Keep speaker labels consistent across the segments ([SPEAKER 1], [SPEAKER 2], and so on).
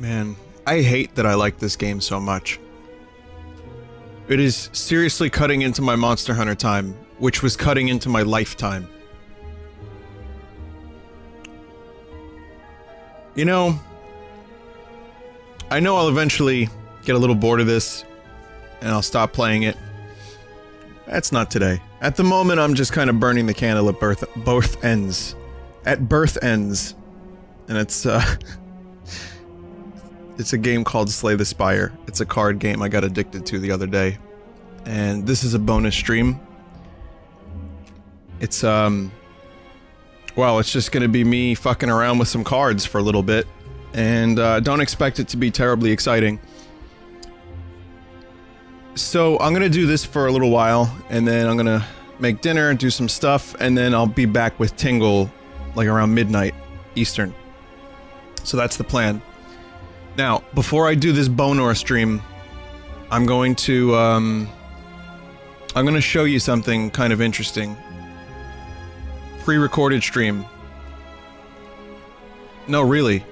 [SPEAKER 1] Man, I hate that I like this game so much. It is seriously cutting into my Monster Hunter time, which was cutting into my lifetime. You know, I know I'll eventually get a little bored of this, and I'll stop playing it. That's not today. At the moment, I'm just kind of burning the candle at birth both ends. At birth ends. And it's, uh... it's a game called Slay the Spire. It's a card game I got addicted to the other day. And this is a bonus stream. It's, um... Well, it's just gonna be me fucking around with some cards for a little bit. And, uh, don't expect it to be terribly exciting. So, I'm gonna do this for a little while, and then I'm gonna make dinner, do some stuff, and then I'll be back with Tingle, like around midnight, Eastern. So that's the plan. Now, before I do this Bonor stream, I'm going to, um... I'm gonna show you something kind of interesting. Pre-recorded stream. No, really.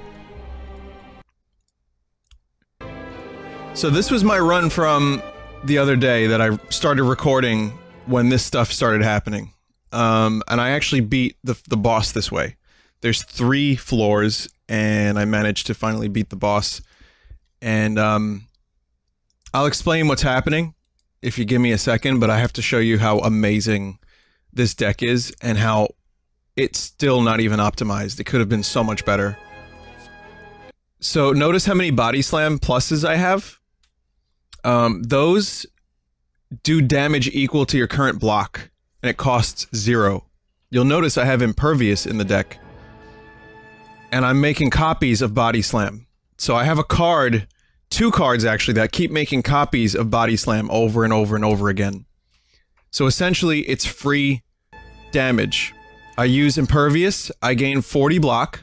[SPEAKER 1] So this was my run from the other day that I started recording when this stuff started happening. Um, and I actually beat the, the boss this way. There's three floors, and I managed to finally beat the boss. And um, I'll explain what's happening if you give me a second, but I have to show you how amazing this deck is and how it's still not even optimized. It could have been so much better. So notice how many body slam pluses I have. Um, those do damage equal to your current block, and it costs zero. You'll notice I have Impervious in the deck. And I'm making copies of Body Slam. So I have a card, two cards actually, that keep making copies of Body Slam over and over and over again. So essentially, it's free damage. I use Impervious, I gain 40 block.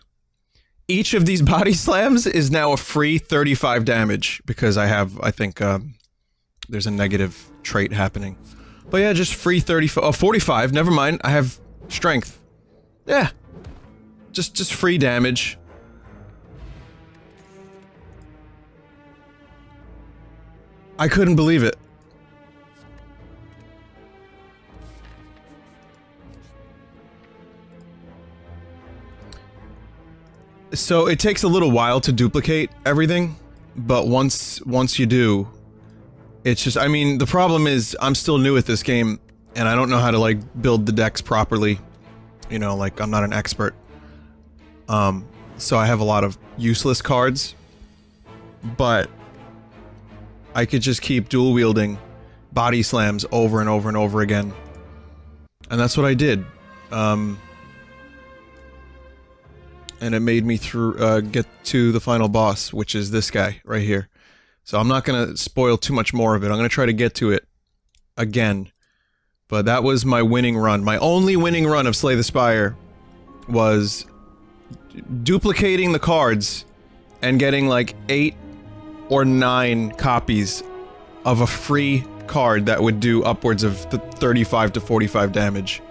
[SPEAKER 1] Each of these Body Slams is now a free 35 damage, because I have, I think, um, there's a negative trait happening. But yeah, just free 30, oh, 45, never mind, I have strength. Yeah. Just, just free damage. I couldn't believe it. So it takes a little while to duplicate everything, but once once you do, it's just, I mean, the problem is I'm still new at this game, and I don't know how to, like, build the decks properly. You know, like, I'm not an expert. Um, so I have a lot of useless cards. But I could just keep dual wielding body slams over and over and over again. And that's what I did. Um, and it made me through uh, get to the final boss, which is this guy right here. So I'm not going to spoil too much more of it. I'm going to try to get to it again. But that was my winning run. My only winning run of Slay the Spire was duplicating the cards and getting like eight or nine copies of a free card that would do upwards of 35 to 45 damage.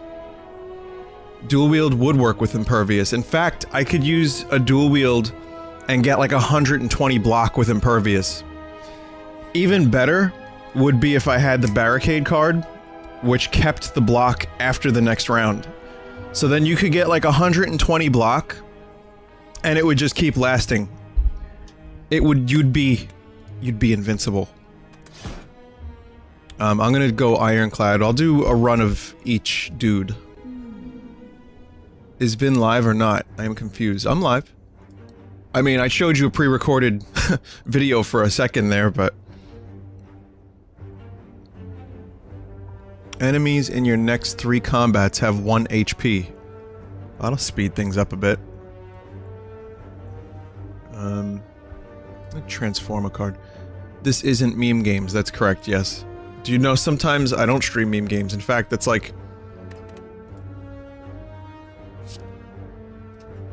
[SPEAKER 1] Dual wield would work with Impervious. In fact, I could use a dual wield and get like 120 block with Impervious. Even better would be if I had the barricade card, which kept the block after the next round. So then you could get like 120 block, and it would just keep lasting. It would, you'd be, you'd be invincible. Um, I'm gonna go Ironclad. I'll do a run of each dude. Is Vin live or not? I am confused. I'm live. I mean, I showed you a pre-recorded video for a second there, but... Enemies in your next three combats have 1 HP. That'll speed things up a bit. Um, transform a card. This isn't meme games, that's correct, yes. Do you know sometimes I don't stream meme games. In fact, that's like...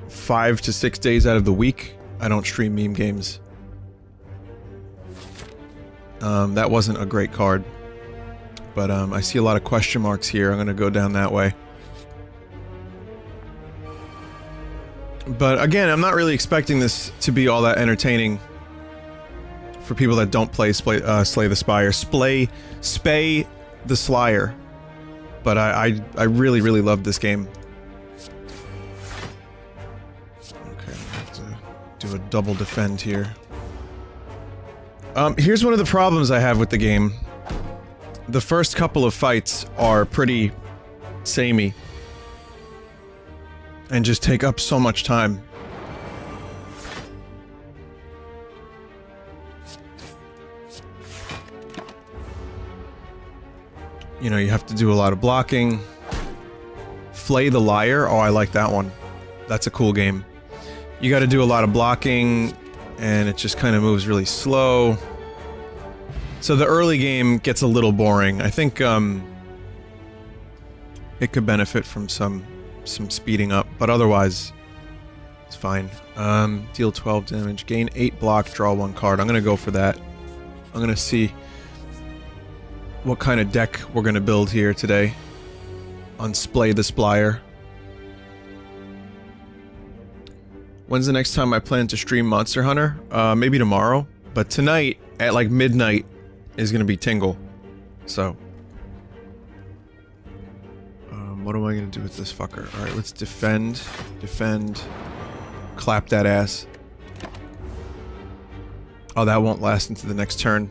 [SPEAKER 1] Five to six days out of the week, I don't stream meme games. Um, that wasn't a great card. But um, I see a lot of question marks here. I'm going to go down that way. But again, I'm not really expecting this to be all that entertaining. for people that don't play Splay, uh, Slay the Spire. Splay, Spay the Slayer. But I, I, I really, really love this game. Okay, I have to do a double defend here. Um, here's one of the problems I have with the game. The first couple of fights are pretty samey. And just take up so much time. You know, you have to do a lot of blocking. Flay the Liar, oh I like that one. That's a cool game. You gotta do a lot of blocking, and it just kind of moves really slow. So the early game gets a little boring. I think, um... It could benefit from some some speeding up, but otherwise, it's fine. Um, deal 12 damage, gain 8 block, draw 1 card. I'm gonna go for that. I'm gonna see what kind of deck we're gonna build here today on Splay the Splyer. When's the next time I plan to stream Monster Hunter? Uh, maybe tomorrow. But tonight, at like midnight, is gonna be Tingle. So. What am I gonna do with this fucker? Alright, let's defend. Defend. Clap that ass. Oh, that won't last into the next turn.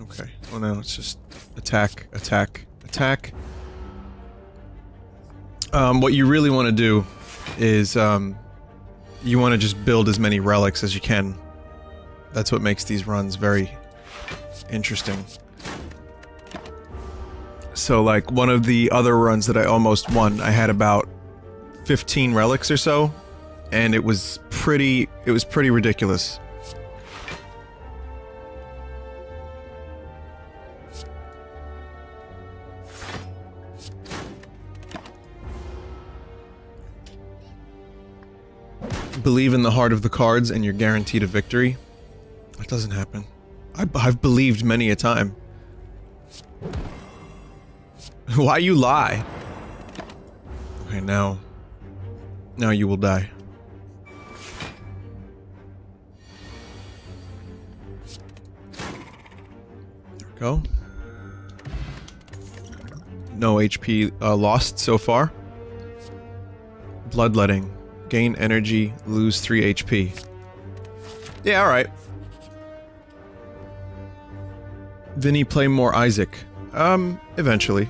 [SPEAKER 1] Okay. Well, now it's just attack, attack, attack. Um, what you really want to do is, um, you want to just build as many relics as you can. That's what makes these runs very interesting. So, like, one of the other runs that I almost won, I had about 15 relics or so, and it was pretty, it was pretty ridiculous. believe in the heart of the cards and you're guaranteed a victory. That doesn't happen. I, have believed many a time. Why you lie? Okay, now... Now you will die. There we go. No HP uh, lost so far. Bloodletting. Gain energy, lose 3 HP. Yeah, alright. Vinny play more Isaac. Um, eventually.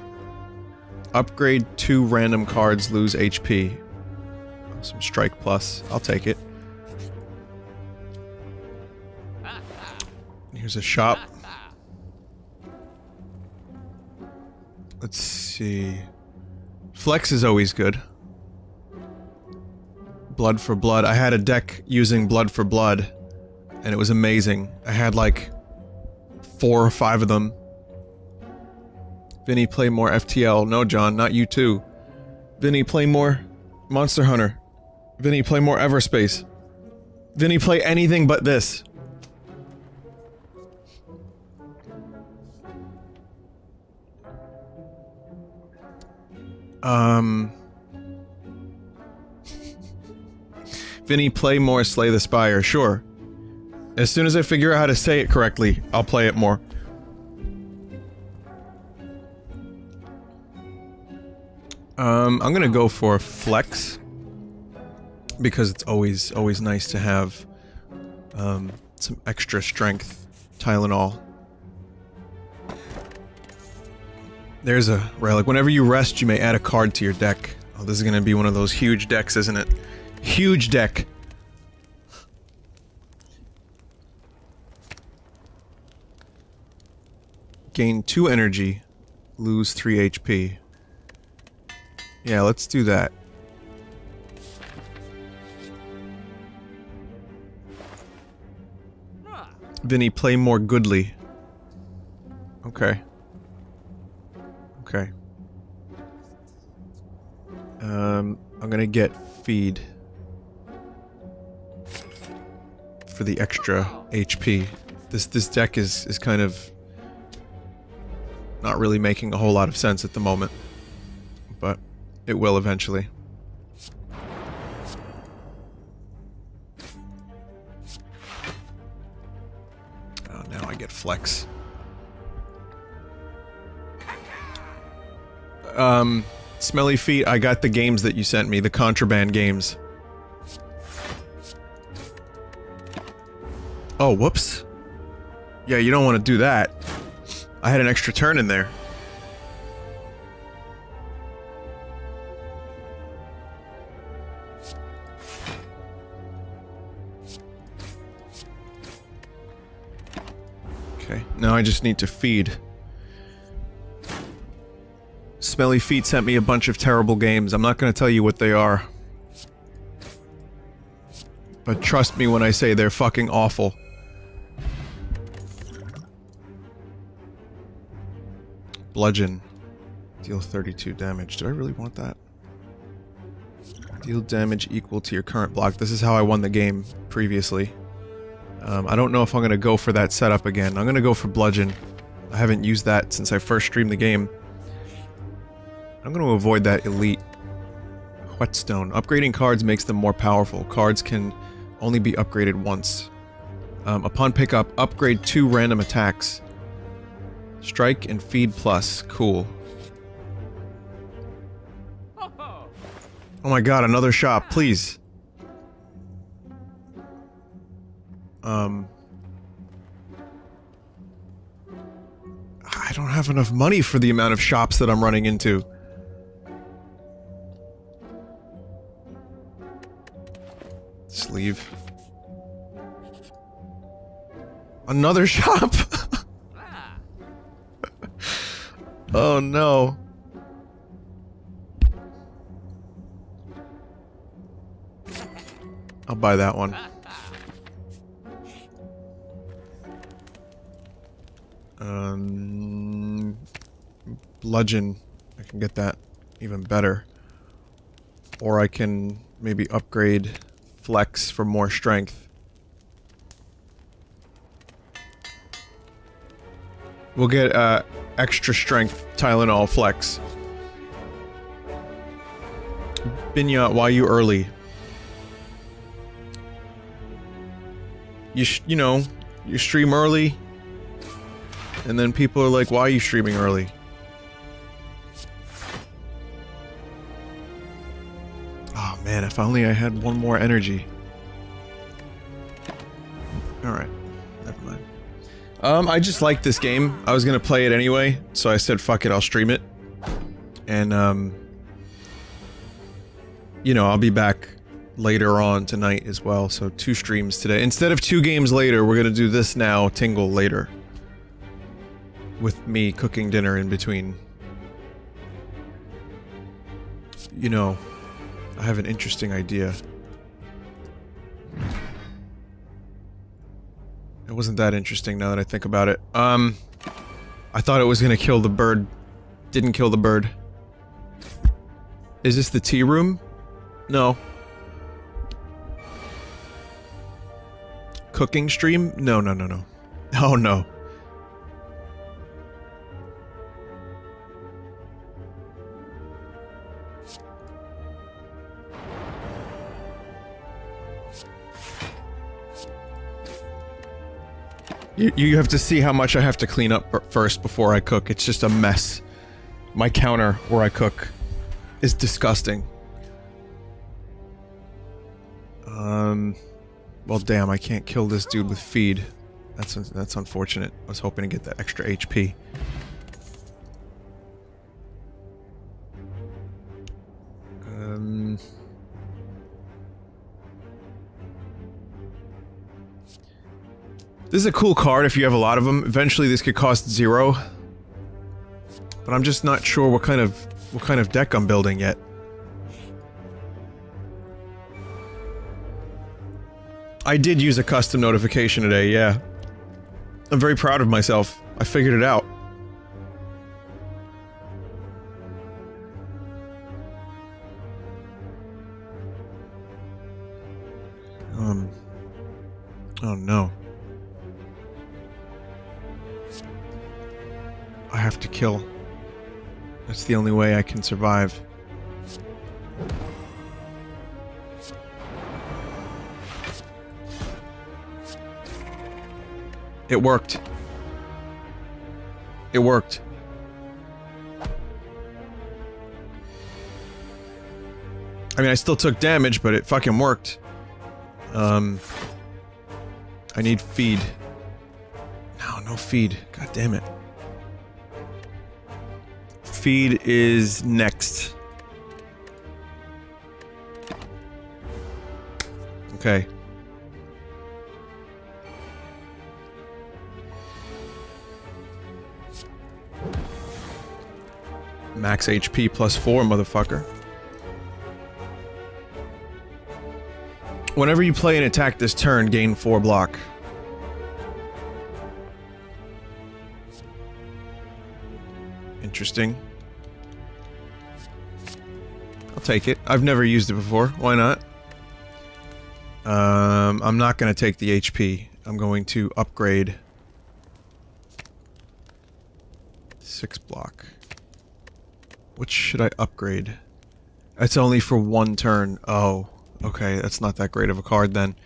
[SPEAKER 1] Upgrade two random cards, lose HP. Some strike plus. I'll take it. Here's a shop. Let's see. Flex is always good. Blood for Blood. I had a deck using Blood for Blood, and it was amazing. I had like four or five of them. Vinny, play more FTL. No, John, not you too. Vinny, play more Monster Hunter. Vinny, play more Everspace. Vinny, play anything but this. Um... Vinny, play more Slay the Spire. Sure. As soon as I figure out how to say it correctly, I'll play it more. Um, I'm gonna go for Flex. Because it's always, always nice to have, um, some extra strength Tylenol. There's a relic. Whenever you rest, you may add a card to your deck. Oh, this is gonna be one of those huge decks, isn't it? Huge deck. Gain 2 energy, lose 3 HP. Yeah, let's do that. Vinny, play more goodly. Okay. Okay. Um, I'm gonna get feed for the extra HP. This this deck is is kind of not really making a whole lot of sense at the moment, but it will eventually. Oh, now I get flex. Um, Smelly Feet, I got the games that you sent me, the contraband games. Oh, whoops. Yeah, you don't want to do that. I had an extra turn in there. Okay, now I just need to feed. Smelly Feet sent me a bunch of terrible games. I'm not going to tell you what they are. But trust me when I say they're fucking awful. Bludgeon. Deal 32 damage. Do I really want that? Deal damage equal to your current block. This is how I won the game previously. Um, I don't know if I'm going to go for that setup again. I'm going to go for Bludgeon. I haven't used that since I first streamed the game. I'm going to avoid that Elite. Whetstone. Upgrading cards makes them more powerful. Cards can only be upgraded once. Um, upon pickup, upgrade two random attacks. Strike and feed plus. Cool. Oh my god, another shop, please. Um... I don't have enough money for the amount of shops that I'm running into. Sleeve. Another shop? Oh no. I'll buy that one. Um, bludgeon. I can get that even better. Or I can maybe upgrade flex for more strength. We'll get uh, extra strength Tylenol flex. Binya, why you early? You you know, you stream early, and then people are like, why are you streaming early? Oh man, if only I had one more energy. Um, I just like this game. I was gonna play it anyway, so I said fuck it, I'll stream it. And, um... You know, I'll be back later on tonight as well, so two streams today. Instead of two games later, we're gonna do this now, Tingle later. With me cooking dinner in between. You know, I have an interesting idea. It wasn't that interesting now that I think about it. Um, I thought it was gonna kill the bird. Didn't kill the bird. Is this the tea room? No. Cooking stream? No, no, no, no. Oh no. You, you have to see how much I have to clean up first before I cook. It's just a mess. My counter where I cook is disgusting. Um, well, damn, I can't kill this dude with feed. That's that's unfortunate. I was hoping to get that extra HP. Um. This is a cool card if you have a lot of them. Eventually this could cost zero. But I'm just not sure what kind of what kind of deck I'm building yet. I did use a custom notification today, yeah. I'm very proud of myself. I figured it out. Um... Oh no. I have to kill. That's the only way I can survive. It worked. It worked. I mean, I still took damage, but it fucking worked. Um... I need feed. No, no feed. God damn it. Feed is next. Okay. Max HP plus 4, motherfucker. Whenever you play an attack this turn, gain 4 block. Interesting. Take it. I've never used it before. Why not? Um, I'm not going to take the HP. I'm going to upgrade. Six block. What should I upgrade? It's only for one turn. Oh, okay. That's not that great of a card then.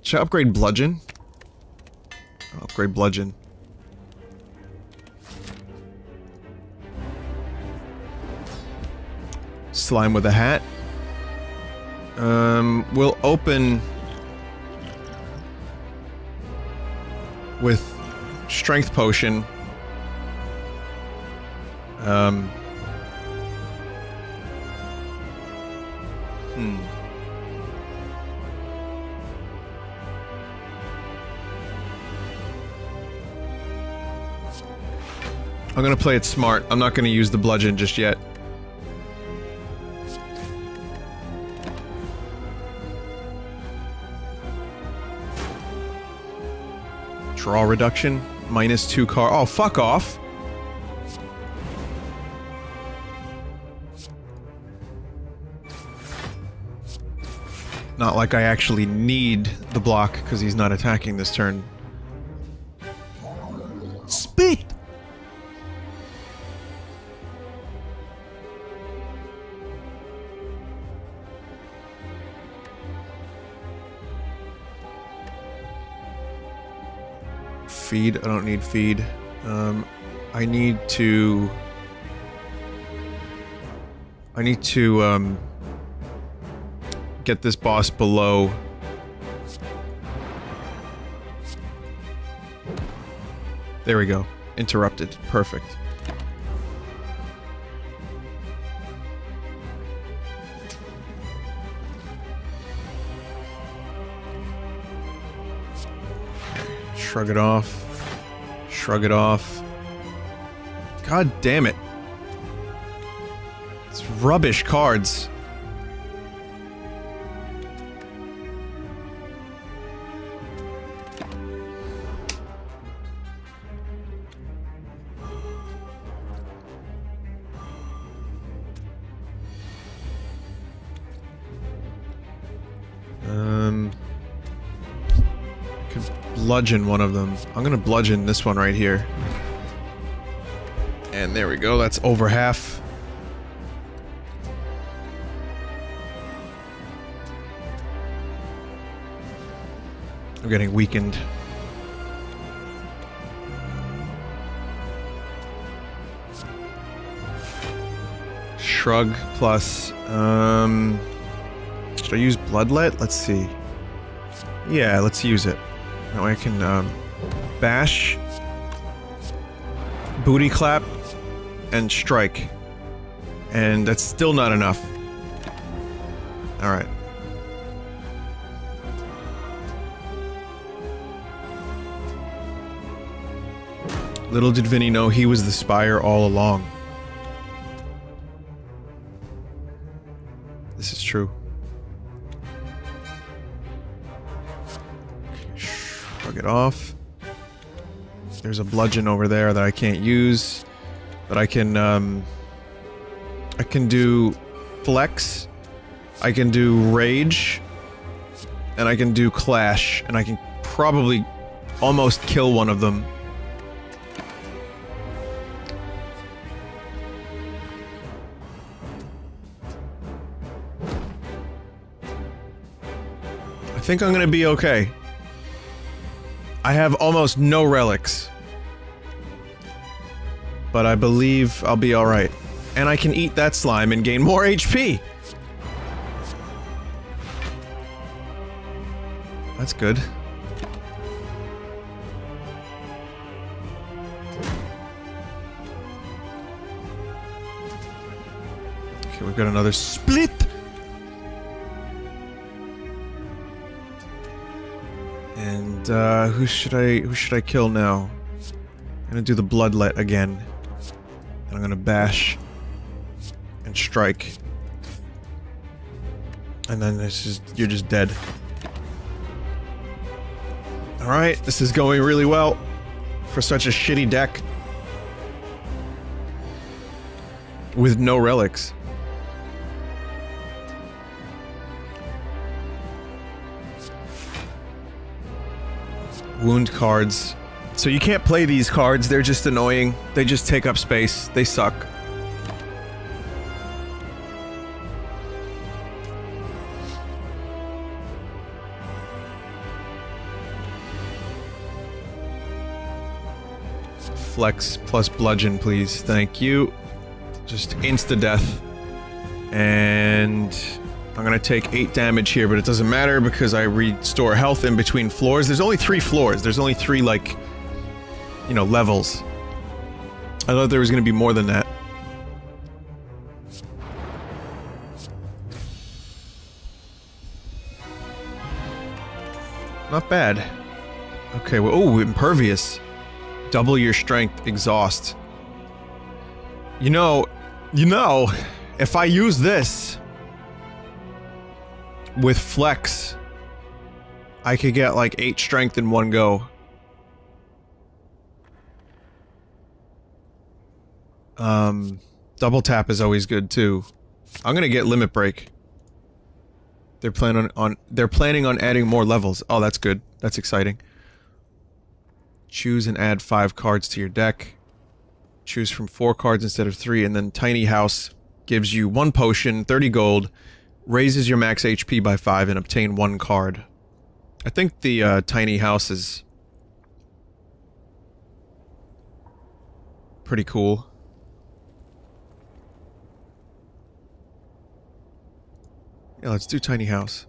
[SPEAKER 1] Should I upgrade Bludgeon? I'll upgrade Bludgeon. Slime with a hat. Um, we'll open with strength potion. Um. Hmm. I'm gonna play it smart. I'm not gonna use the bludgeon just yet. Draw reduction. Minus two car- oh, fuck off! Not like I actually need the block, because he's not attacking this turn. Feed. I don't need feed. Um, I need to... I need to, um... Get this boss below... There we go. Interrupted. Perfect. Shrug it off. Shrug it off. God damn it. It's rubbish cards. Bludgeon one of them. I'm gonna bludgeon this one right here. And there we go, that's over half. I'm getting weakened. Shrug plus, um... Should I use Bloodlet? Let's see. Yeah, let's use it. Now I can, um, bash, booty clap, and strike. And that's still not enough. Alright. Little did Vinny know he was the spire all along. It off. There's a bludgeon over there that I can't use. But I can, um... I can do flex. I can do rage. And I can do clash. And I can probably almost kill one of them. I think I'm gonna be okay. I have almost no relics. But I believe I'll be alright. And I can eat that slime and gain more HP! That's good. Okay, we've got another split! And, uh, who should I- who should I kill now? I'm gonna do the bloodlet again. And I'm gonna bash and strike. And then it's just- you're just dead. Alright, this is going really well for such a shitty deck. With no relics. Wound cards. So you can't play these cards, they're just annoying. They just take up space. They suck. Flex plus bludgeon, please. Thank you. Just insta-death. And... I'm gonna take 8 damage here, but it doesn't matter because I restore health in between floors. There's only 3 floors. There's only 3, like... You know, levels. I thought there was gonna be more than that. Not bad. Okay, well, oh, impervious. Double your strength, exhaust. You know, you know, if I use this with flex, I could get like 8 strength in one go. Um, double tap is always good too. I'm gonna get limit break. They're planning on, on they're planning on adding more levels. Oh, that's good. That's exciting. Choose and add five cards to your deck. Choose from four cards instead of three, and then Tiny House gives you one potion, 30 gold, raises your max HP by five, and obtain one card. I think the uh, Tiny House is pretty cool. Yeah, let's do Tiny House.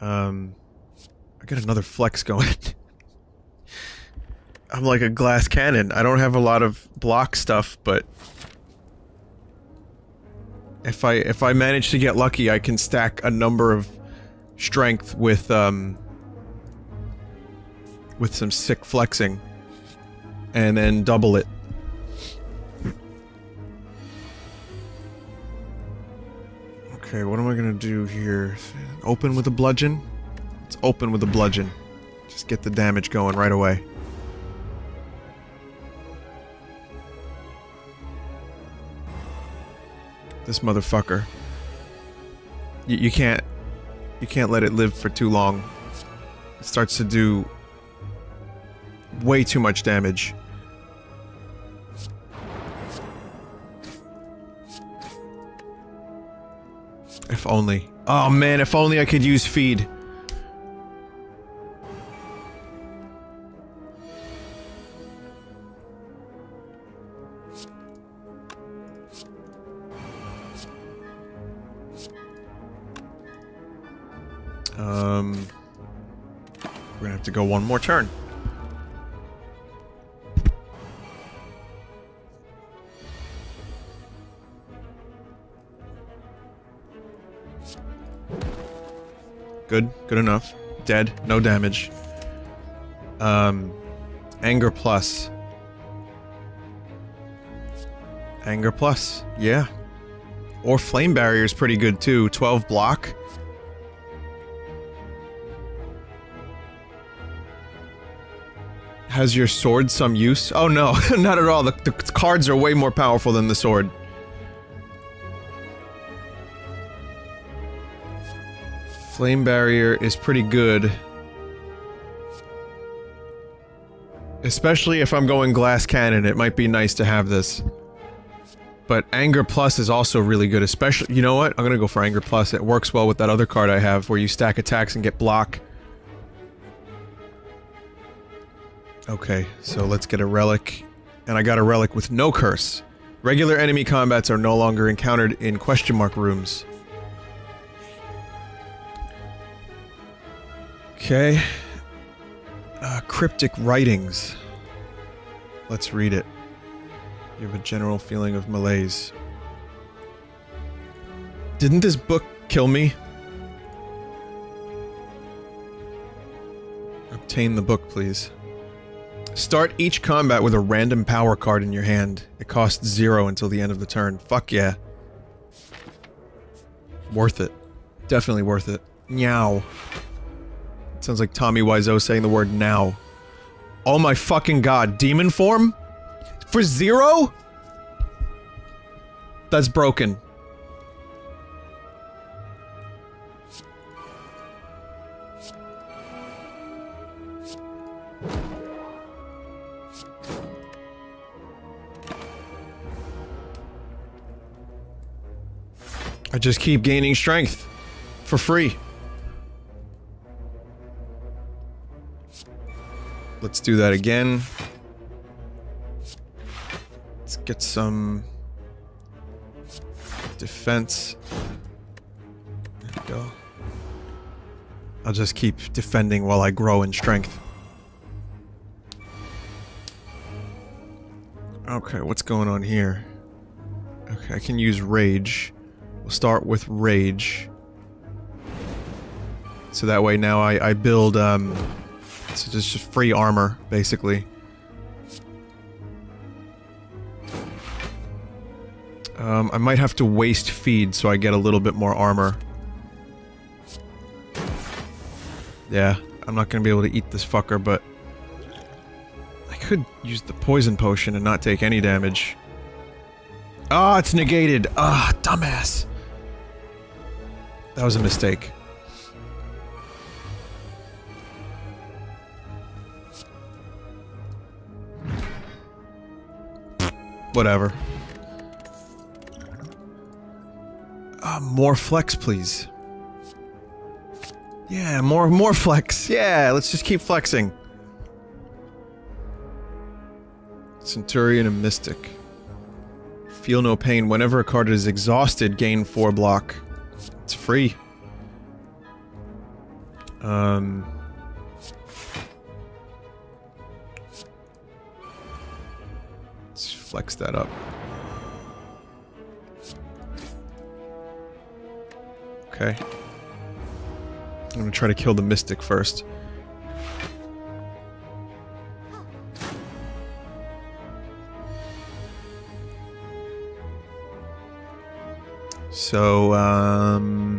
[SPEAKER 1] Um, I got another flex going. I'm like a glass cannon. I don't have a lot of block stuff, but if I if I manage to get lucky, I can stack a number of strength with um with some sick flexing and then double it. Okay, what am I gonna do here? Open with a bludgeon? Let's open with a bludgeon. Just get the damage going right away. This motherfucker. Y you can't... You can't let it live for too long. It starts to do... way too much damage. If only. Oh man, if only I could use feed. Um, we're gonna have to go one more turn. Good, good enough. Dead, no damage. Um, anger plus. Anger plus, yeah. Or flame barrier is pretty good too. 12 block. Has your sword some use? Oh no, not at all. The, the cards are way more powerful than the sword. Flame barrier is pretty good. Especially if I'm going glass cannon, it might be nice to have this. But Anger Plus is also really good, especially- you know what? I'm gonna go for Anger Plus. It works well with that other card I have, where you stack attacks and get block. Okay, so let's get a relic and I got a relic with no curse. Regular enemy combats are no longer encountered in question mark rooms. Okay. Uh, cryptic writings. Let's read it. You have a general feeling of malaise. Didn't this book kill me? Obtain the book, please. Start each combat with a random power card in your hand. It costs zero until the end of the turn. Fuck yeah. Worth it. Definitely worth it. Meow. Sounds like Tommy Wiseau saying the word now. Oh my fucking god, demon form? For zero? That's broken. I just keep gaining strength. For free. Let's do that again. Let's get some defense. There we go. I'll just keep defending while I grow in strength. Okay, what's going on here? Okay, I can use rage. We'll start with rage. So that way now I, I build, um, so just free armor, basically. Um, I might have to waste feed so I get a little bit more armor. Yeah, I'm not gonna be able to eat this fucker, but... I could use the poison potion and not take any damage. Ah, oh, it's negated! Ah, oh, dumbass! That was a mistake. Whatever. Uh, more flex, please. Yeah, more more flex. Yeah, let's just keep flexing. Centurion and Mystic. Feel no pain. Whenever a card is exhausted, gain 4 block. It's free. Um... flex that up. Okay. I'm gonna try to kill the Mystic first. So, um...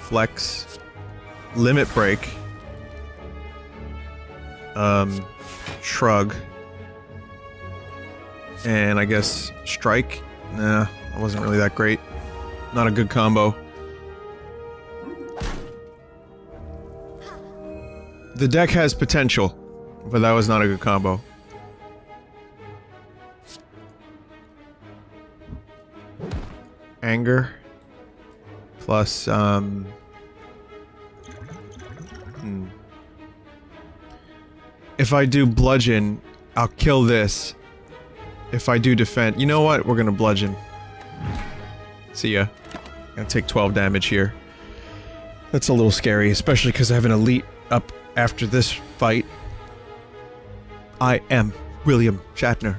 [SPEAKER 1] Flex. Limit break. Um... Shrug. And I guess strike? Nah, it wasn't really that great. Not a good combo. The deck has potential, but that was not a good combo. Anger. Plus, um... Hmm. If I do bludgeon, I'll kill this if I do defend... You know what? We're gonna bludgeon. See ya. Gonna take 12 damage here. That's a little scary, especially because I have an elite up after this fight. I am William Shatner.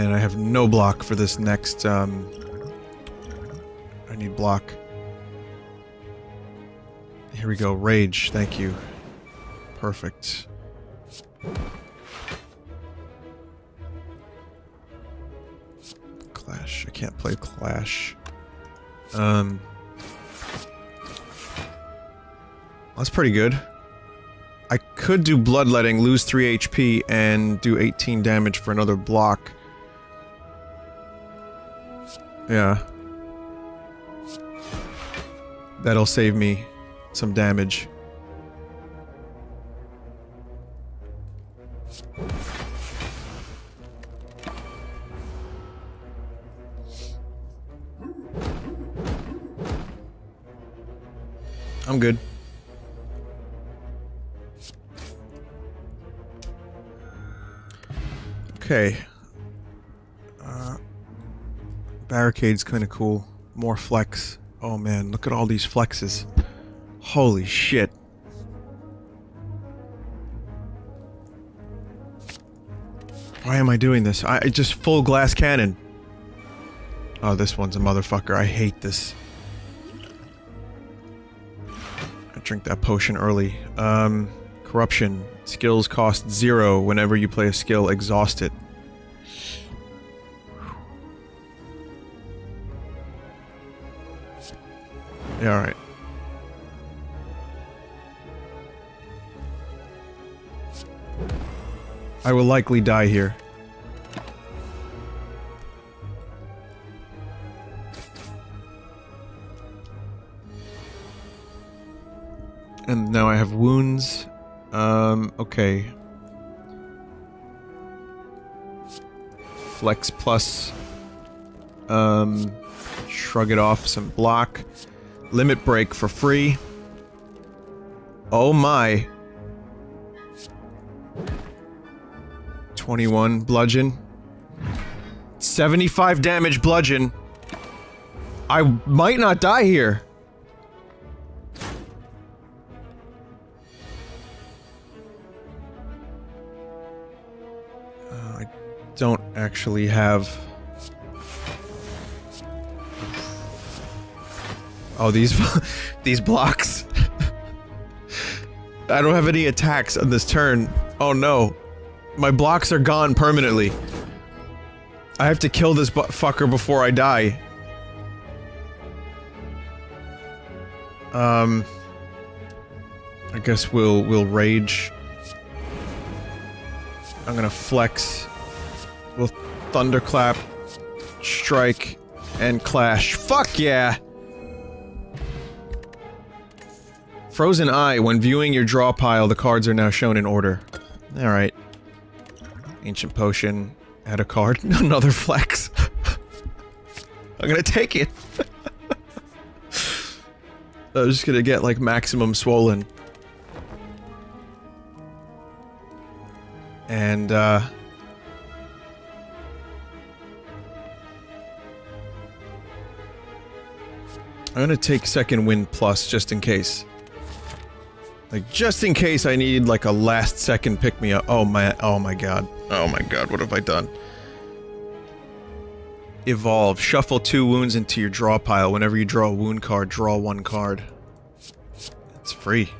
[SPEAKER 1] And I have no block for this next, um... I need block. Here we go, Rage, thank you. Perfect. Clash. I can't play Clash. Um... That's pretty good. I could do Bloodletting, lose 3 HP, and do 18 damage for another block. Yeah. That'll save me some damage. I'm good. Okay barricade's kind of cool. More flex. Oh man, look at all these flexes. Holy shit. Why am I doing this? I just full glass cannon. Oh, this one's a motherfucker. I hate this. I drink that potion early. Um, corruption. Skills cost zero whenever you play a skill. Exhaust it. Yeah, alright. I will likely die here. And now I have wounds. Um, okay. Flex plus. Um, shrug it off, some block. Limit break for free. Oh my. 21 bludgeon. 75 damage bludgeon. I might not die here. Uh, I don't actually have... Oh, these these blocks. I don't have any attacks on this turn. Oh no. My blocks are gone permanently. I have to kill this fucker before I die. Um... I guess we'll, we'll rage. I'm gonna flex. We'll thunderclap, strike, and clash. Fuck yeah! Frozen Eye. When viewing your draw pile, the cards are now shown in order. Alright. Ancient Potion. Add a card. Another flex. I'm gonna take it. I was just gonna get, like, maximum swollen. And, uh... I'm gonna take second wind plus, just in case. Like, just in case I need, like, a last-second pick-me-up. Oh my- oh my god. Oh my god, what have I done? Evolve. Shuffle two wounds into your draw pile. Whenever you draw a wound card, draw one card. It's free.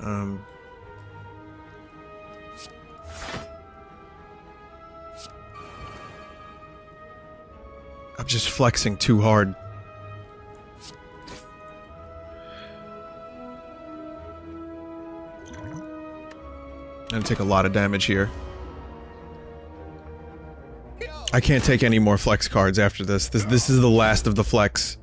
[SPEAKER 1] Um... just flexing too hard. I'm gonna take a lot of damage here. I can't take any more flex cards after this. This this is the last of the flex.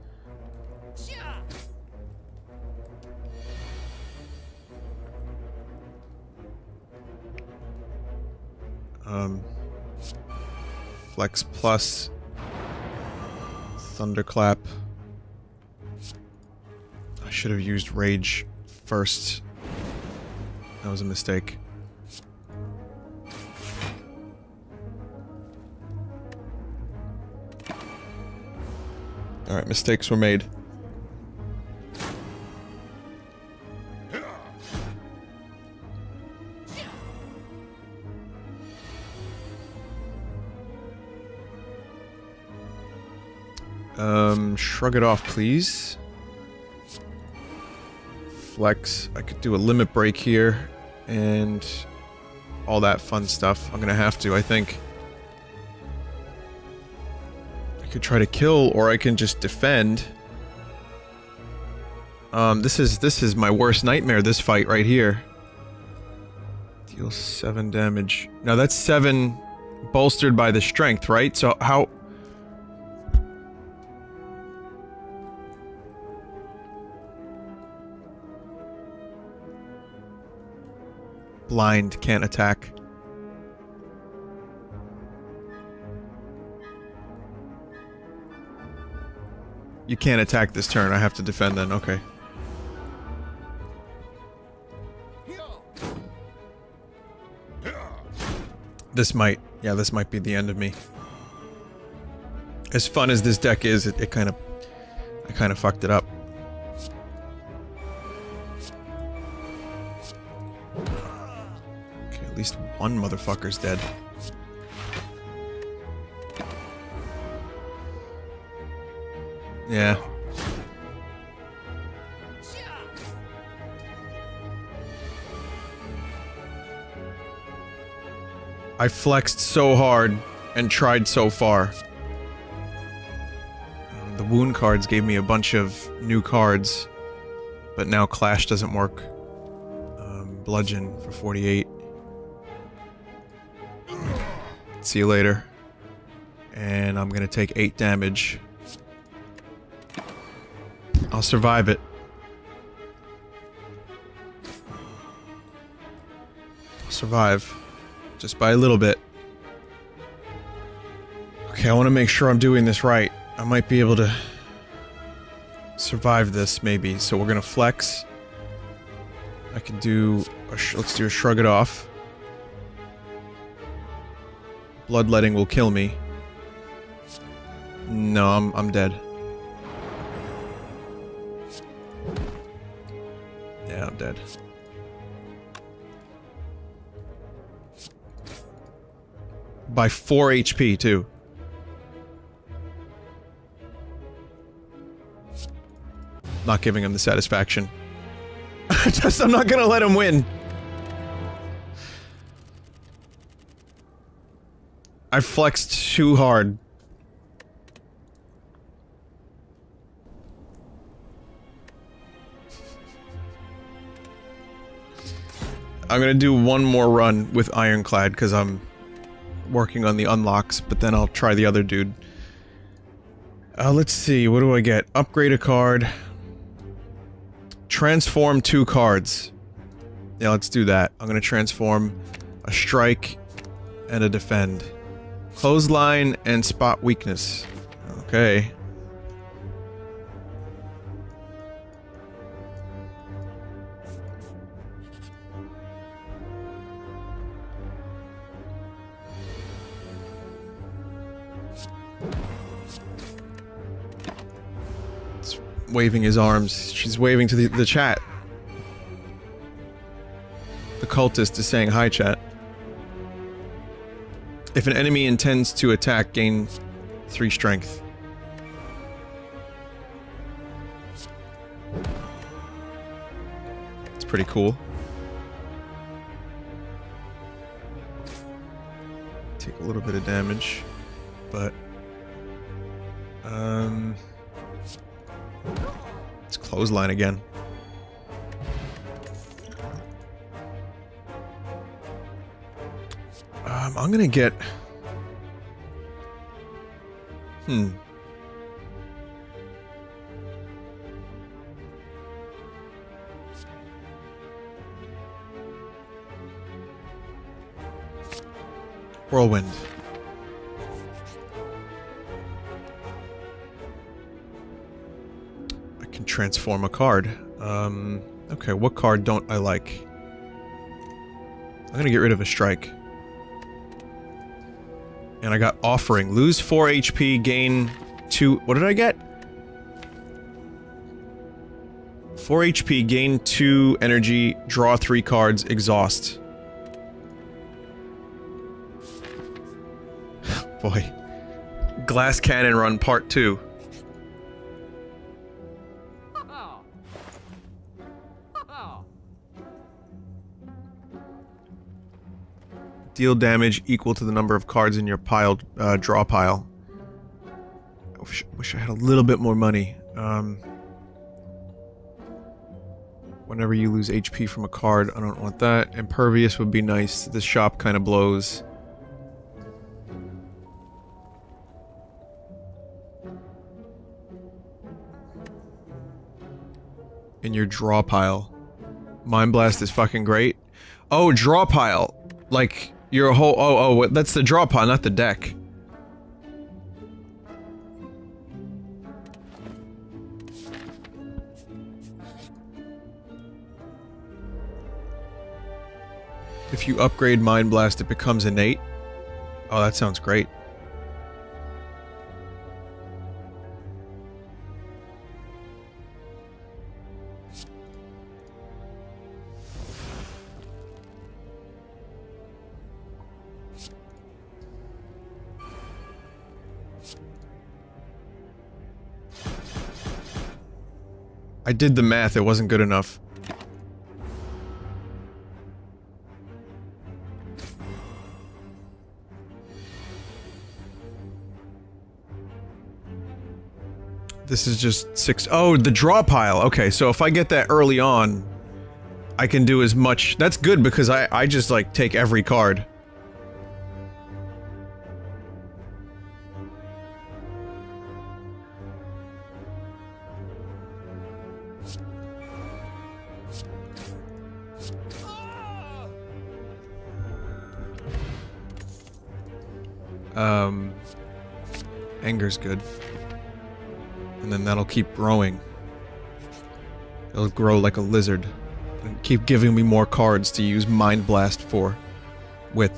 [SPEAKER 1] Um Flex plus Thunderclap. I should have used Rage first. That was a mistake. Alright, mistakes were made. Um, shrug it off, please. Flex. I could do a limit break here, and all that fun stuff. I'm gonna have to, I think. I could try to kill, or I can just defend. Um, this is this is my worst nightmare. This fight right here. Deal seven damage. Now that's seven bolstered by the strength, right? So how? blind can't attack. You can't attack this turn. I have to defend then. Okay. This might... Yeah, this might be the end of me. As fun as this deck is, it, it kind of... I kind of fucked it up. One motherfucker's dead. Yeah. I flexed so hard and tried so far. Um, the wound cards gave me a bunch of new cards, but now Clash doesn't work. Um, bludgeon for 48. See you later. And I'm gonna take 8 damage. I'll survive it. I'll survive. Just by a little bit. Okay, I want to make sure I'm doing this right. I might be able to survive this, maybe. So we're gonna flex. I can do... let's do a shrug it off. Bloodletting will kill me. No, I'm, I'm dead. Yeah, I'm dead. By 4 HP, too. Not giving him the satisfaction. Just, I'm not gonna let him win. I flexed too hard. I'm gonna do one more run with Ironclad because I'm working on the unlocks, but then I'll try the other dude. Uh, let's see, what do I get? Upgrade a card. Transform two cards. Yeah, let's do that. I'm gonna transform a strike and a defend. Clothesline and spot weakness. Okay. It's waving his arms. She's waving to the, the chat. The cultist is saying hi, chat. If an enemy intends to attack, gain 3 strength. It's pretty cool. Take a little bit of damage, but... Um... It's clothesline again. Um, I'm gonna get... Hmm. Whirlwind. I can transform a card. Um, okay, what card don't I like? I'm gonna get rid of a strike. And I got Offering. Lose 4 HP, gain 2... What did I get? 4 HP, gain 2 energy, draw 3 cards, exhaust. Boy. Glass Cannon Run Part 2. Deal damage equal to the number of cards in your pile, uh, draw pile. I wish, wish, I had a little bit more money. Um, whenever you lose HP from a card, I don't want that. Impervious would be nice. This shop kind of blows. In your draw pile. Mind Blast is fucking great. Oh, draw pile. Like, your whole- oh, oh, that's the draw pile, not the deck. If you upgrade Mind Blast, it becomes innate. Oh, that sounds great. I did the math, it wasn't good enough. This is just six. Oh, the draw pile. Okay, so if I get that early on, I can do as much. That's good because I, I just like take every card. Um, anger's good. And then that'll keep growing. It'll grow like a lizard. And keep giving me more cards to use Mind Blast for. With.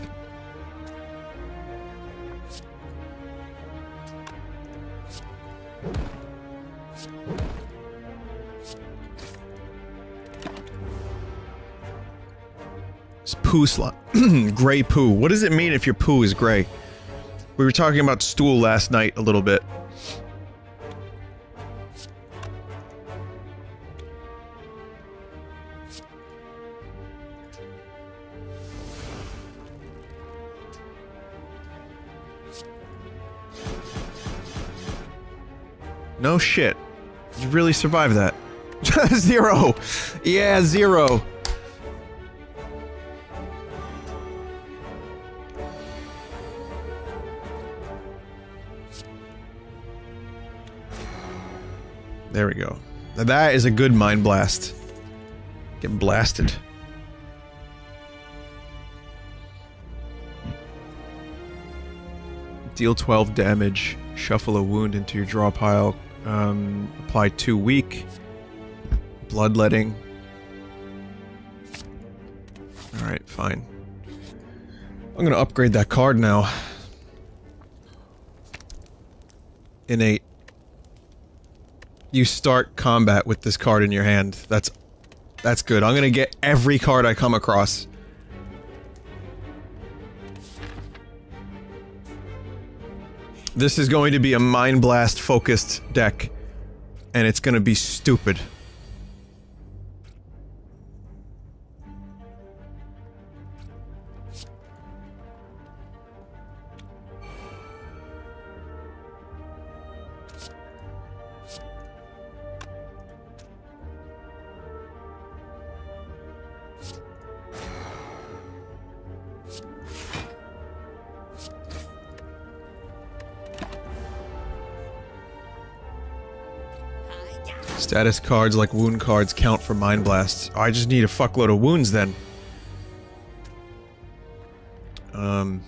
[SPEAKER 1] It's poo slot. gray poo. What does it mean if your poo is gray? We were talking about stool last night a little bit. No shit. You really survived that. zero! Yeah, zero! There we go. Now that is a good mind blast. Get blasted. Deal 12 damage. Shuffle a wound into your draw pile. Um, apply 2 weak. Bloodletting. Alright, fine. I'm gonna upgrade that card now. Innate. You start combat with this card in your hand. That's... That's good. I'm gonna get every card I come across. This is going to be a Mind Blast focused deck. And it's gonna be stupid. Status cards like wound cards count for mind blasts. I just need a fuckload of wounds then. Um...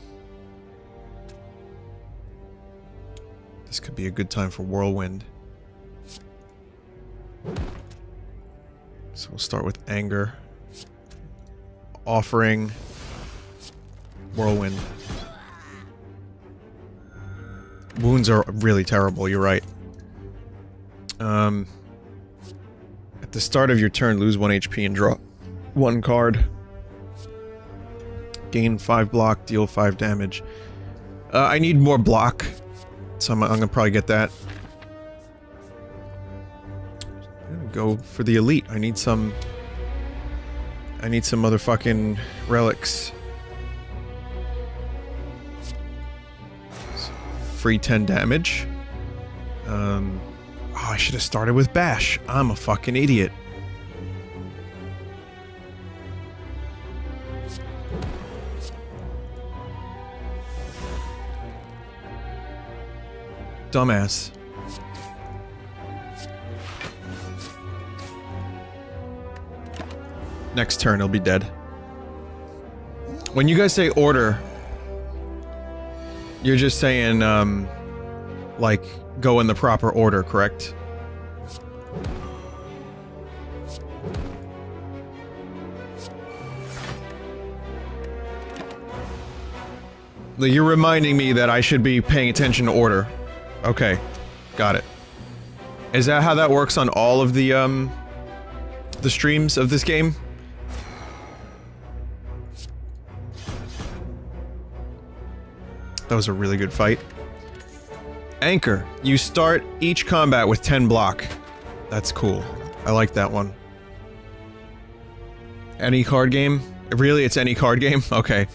[SPEAKER 1] This could be a good time for Whirlwind. So we'll start with Anger. Offering. Whirlwind. Wounds are really terrible, you're right. Um... At the start of your turn, lose 1 HP and draw one card. Gain 5 block, deal 5 damage. Uh, I need more block, so I'm, I'm gonna probably get that. go for the elite. I need some... I need some motherfucking relics. Free 10 damage. Um... Oh, I should have started with Bash. I'm a fucking idiot. Dumbass. Next turn, he'll be dead. When you guys say order, you're just saying, um, like, go in the proper order, correct? You're reminding me that I should be paying attention to order. Okay. Got it. Is that how that works on all of the, um... The streams of this game? That was a really good fight. Anchor. You start each combat with 10 block. That's cool. I like that one. Any card game? Really, it's any card game? Okay.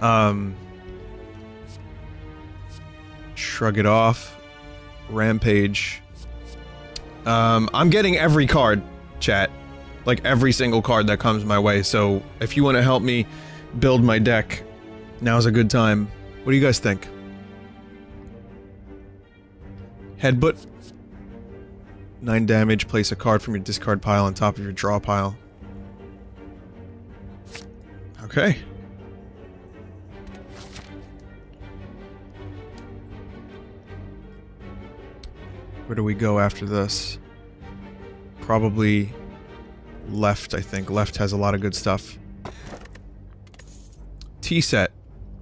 [SPEAKER 1] Um... Shrug it off. Rampage. Um, I'm getting every card, chat. Like, every single card that comes my way, so if you want to help me build my deck, now's a good time. What do you guys think? Headbutt. 9 damage, place a card from your discard pile on top of your draw pile. Okay. Where do we go after this? Probably left, I think. Left has a lot of good stuff. Tea Set.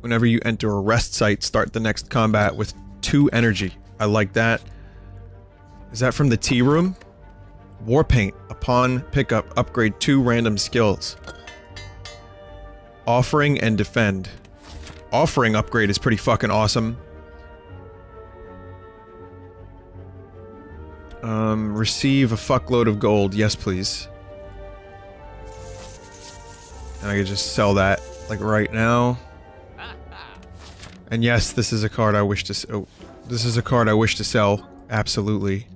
[SPEAKER 1] Whenever you enter a rest site, start the next combat with two energy. I like that. Is that from the tea room? War paint. Upon pickup, upgrade two random skills. Offering and defend. Offering upgrade is pretty fucking awesome. Um, receive a fuckload of gold. Yes, please. And I could just sell that, like, right now. And yes, this is a card I wish to oh, this is a card I wish to sell. Absolutely.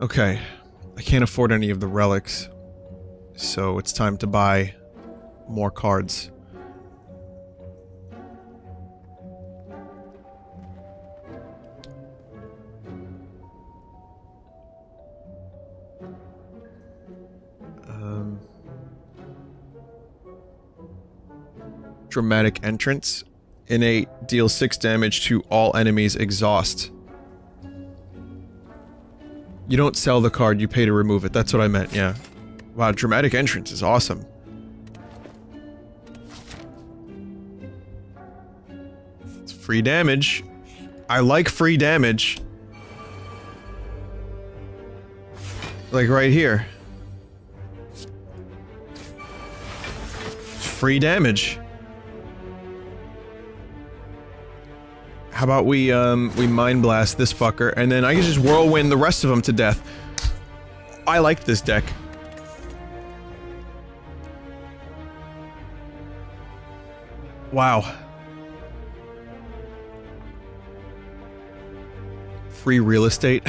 [SPEAKER 1] Okay. I can't afford any of the relics. So it's time to buy more cards. Dramatic entrance. Innate deals 6 damage to all enemies exhaust. You don't sell the card, you pay to remove it. That's what I meant, yeah. Wow, dramatic entrance is awesome. It's free damage. I like free damage. Like right here. Free damage. How about we, um, we Mind Blast this fucker, and then I can just Whirlwind the rest of them to death. I like this deck. Wow. Free real estate?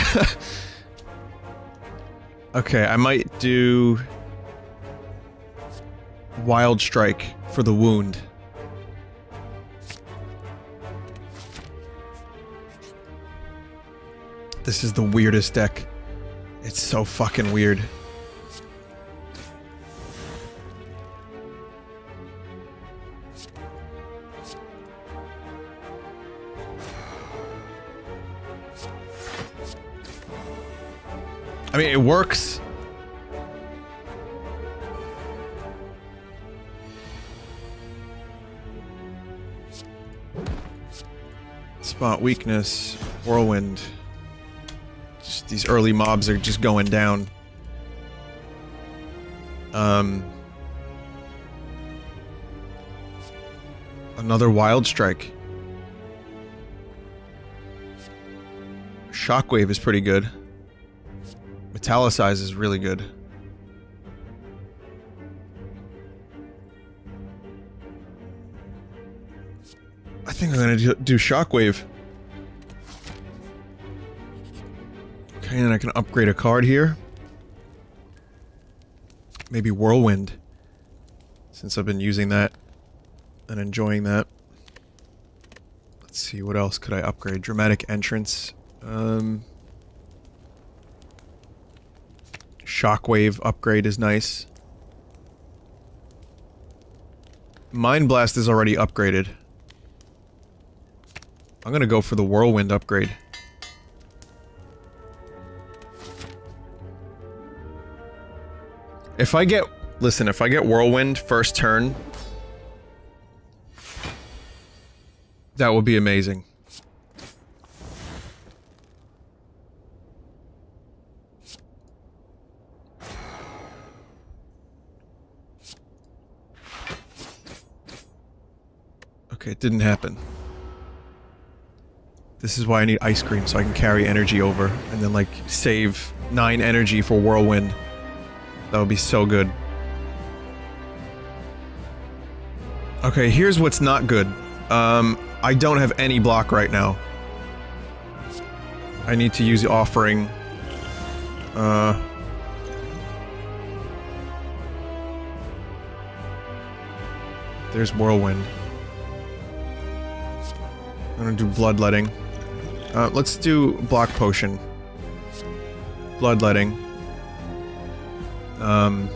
[SPEAKER 1] okay, I might do... Wild Strike for the wound. This is the weirdest deck. It's so fucking weird. I mean, it works. Spot weakness, whirlwind. Just these early mobs are just going down. Um. Another wild strike. Shockwave is pretty good. Metallicize is really good. I think I'm gonna do Shockwave. Okay, and I can upgrade a card here. Maybe Whirlwind. Since I've been using that and enjoying that. Let's see, what else could I upgrade? Dramatic Entrance. Um... Shockwave upgrade is nice. Mind Blast is already upgraded. I'm gonna go for the Whirlwind upgrade. If I get Listen, if I get Whirlwind first turn, that would be amazing. Okay, it didn't happen. This is why I need ice cream, so I can carry energy over, and then, like, save 9 energy for Whirlwind. That would be so good. Okay, here's what's not good. Um, I don't have any block right now. I need to use the offering. Uh... There's Whirlwind. I'm gonna do Bloodletting. Uh, let's do Block Potion. Bloodletting. Um...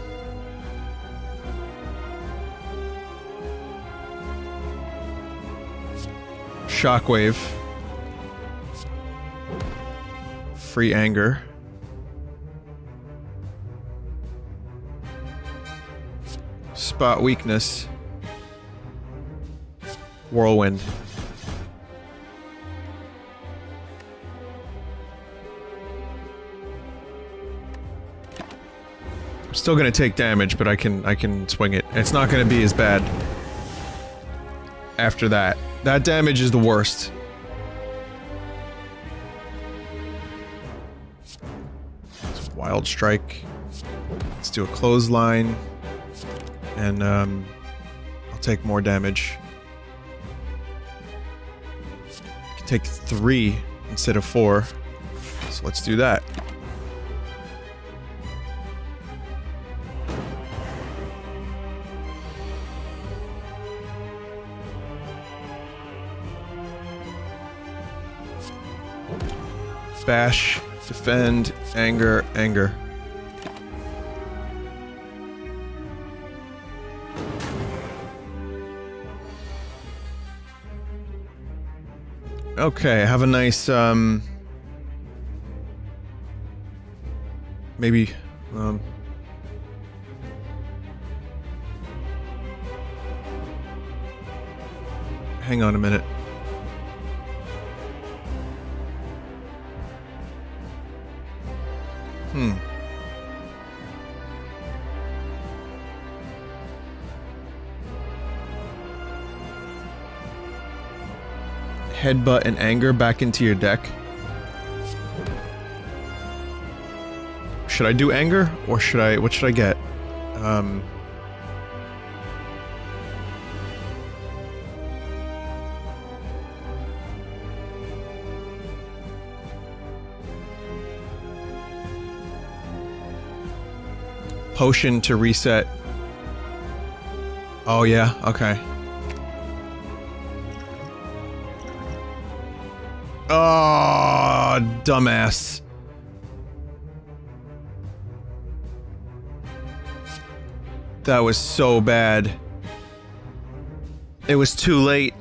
[SPEAKER 1] Shockwave. Free Anger. Spot Weakness. Whirlwind. Still gonna take damage, but I can I can swing it. It's not gonna be as bad after that. That damage is the worst. Wild Strike. Let's do a Clothesline. And, um... I'll take more damage. Take three instead of four. So let's do that. Bash, defend, anger, anger. Okay, have a nice, um... Maybe, um... Hang on a minute. Hmm. Headbutt and anger back into your deck. Should I do anger or should I what should I get? Um potion to reset. Oh yeah, okay. Oh, dumbass. That was so bad. It was too late.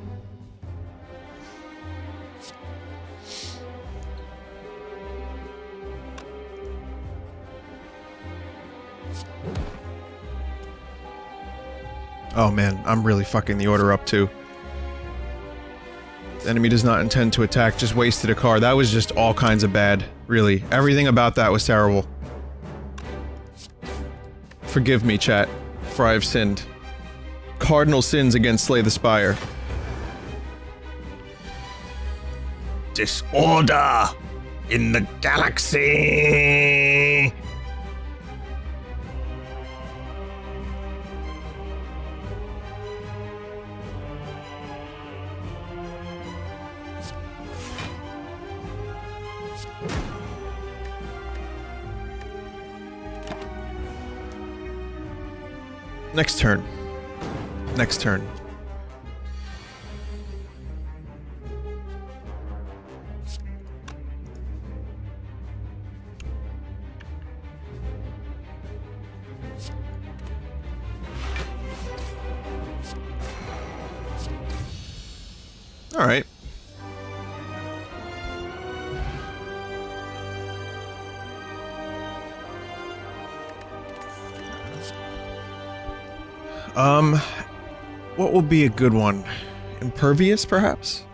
[SPEAKER 1] Oh man, I'm really fucking the order up too. The enemy does not intend to attack, just wasted a car. That was just all kinds of bad, really. Everything about that was terrible. Forgive me, chat, for I have sinned. Cardinal sins against Slay the Spire.
[SPEAKER 2] Disorder in the galaxy.
[SPEAKER 1] Next turn. Next turn. What will be a good one? Impervious, perhaps?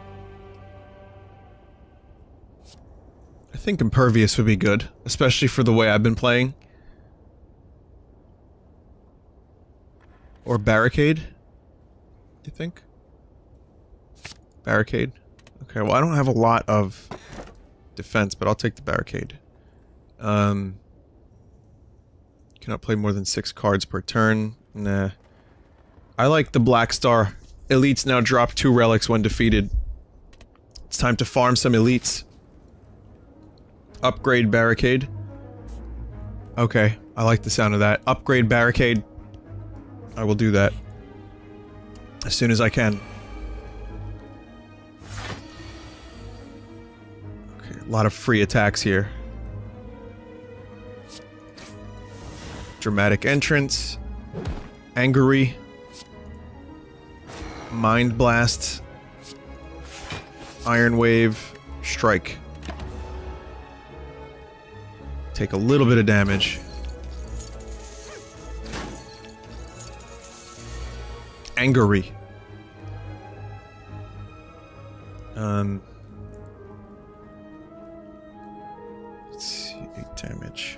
[SPEAKER 1] I think Impervious would be good, especially for the way I've been playing. Or Barricade? You think? Barricade? Okay, well I don't have a lot of defense, but I'll take the Barricade. Um... Cannot play more than six cards per turn. Nah. I like the Black Star. Elites now drop two relics when defeated. It's time to farm some elites. Upgrade barricade. Okay, I like the sound of that. Upgrade barricade. I will do that. As soon as I can. Okay, a lot of free attacks here. Dramatic entrance. Angry. Mind Blast. Iron Wave. Strike. Take a little bit of damage. Angry. Um... Let's see, 8 damage.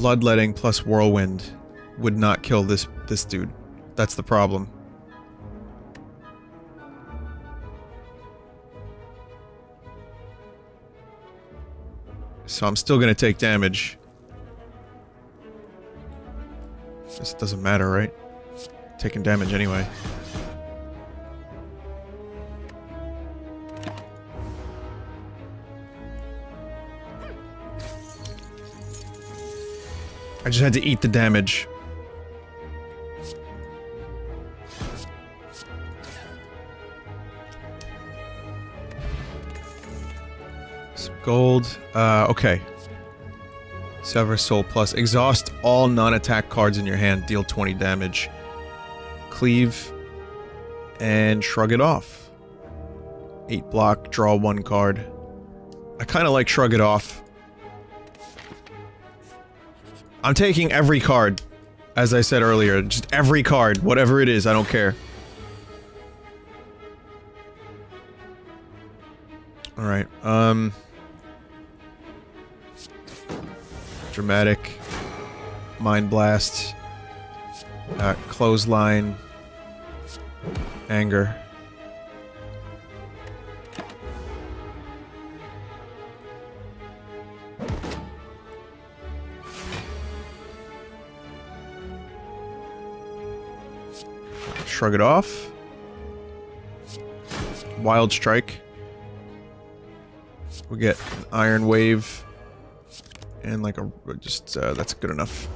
[SPEAKER 1] Bloodletting plus whirlwind would not kill this this dude. That's the problem. So I'm still gonna take damage. This doesn't matter, right? Taking damage anyway. I just had to eat the damage. Some gold. Uh, okay. Sever Soul Plus. Exhaust all non-attack cards in your hand. Deal 20 damage. Cleave. And shrug it off. 8 block. Draw one card. I kind of like shrug it off. I'm taking every card. As I said earlier, just every card, whatever it is, I don't care. Alright, um... Dramatic. Mind Blast. Uh, clothesline. Anger. Shrug it off. Wild Strike. We get an Iron Wave. And like a... just, uh, that's good enough.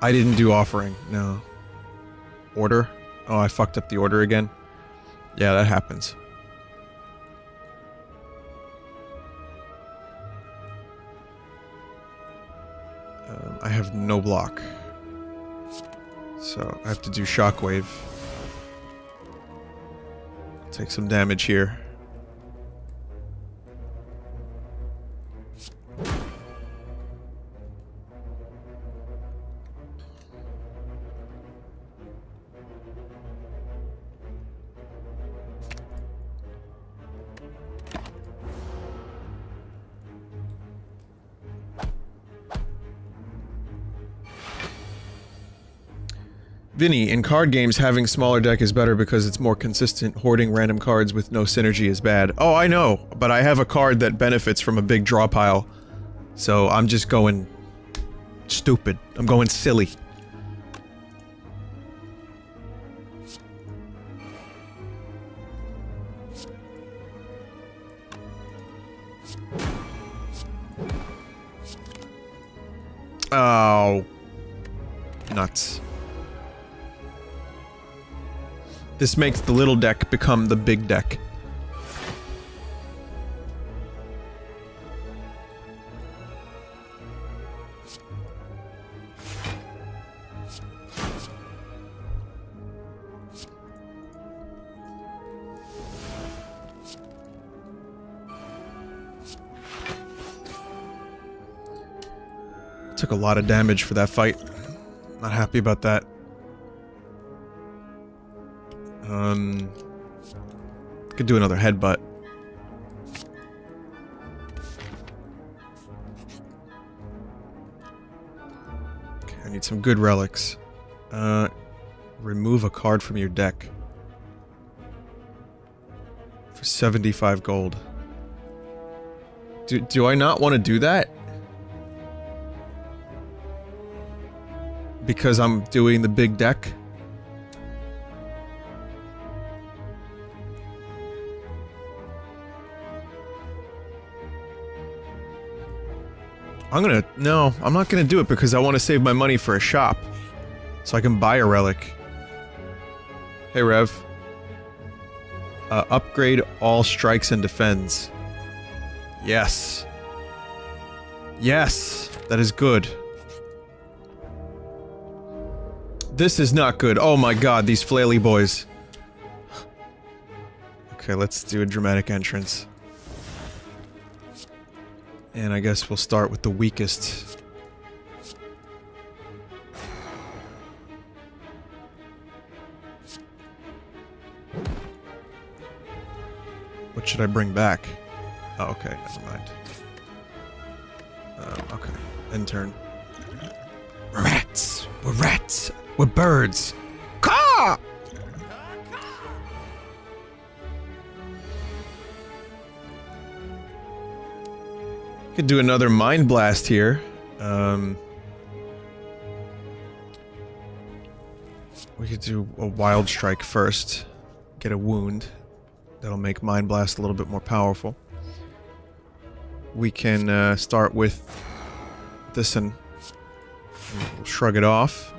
[SPEAKER 1] I didn't do offering, no. Order? Oh, I fucked up the order again? Yeah, that happens. Have no block. So, I have to do shockwave. Take some damage here. Vinny, in card games, having smaller deck is better because it's more consistent. Hoarding random cards with no synergy is bad. Oh, I know, but I have a card that benefits from a big draw pile. So I'm just going... stupid. I'm going silly. This makes the little deck become the big deck. Took a lot of damage for that fight. Not happy about that. Um, could do another headbutt. Okay, I need some good relics. Uh, remove a card from your deck. For 75 gold. Do, do I not want to do that? Because I'm doing the big deck? I'm gonna... No, I'm not gonna do it because I want to save my money for a shop. So I can buy a relic. Hey, Rev. Uh, upgrade all strikes and defends. Yes. Yes! That is good. This is not good. Oh my god, these flaily boys. Okay, let's do a dramatic entrance. And I guess we'll start with the weakest. What should I bring back? Oh, okay, never mind. Um, okay, end turn. Rats! We're rats! We're birds! Caw! Could do another mind blast here. Um, we could do a wild strike first. Get a wound. That'll make mind blast a little bit more powerful. We can uh, start with this and we'll shrug it off.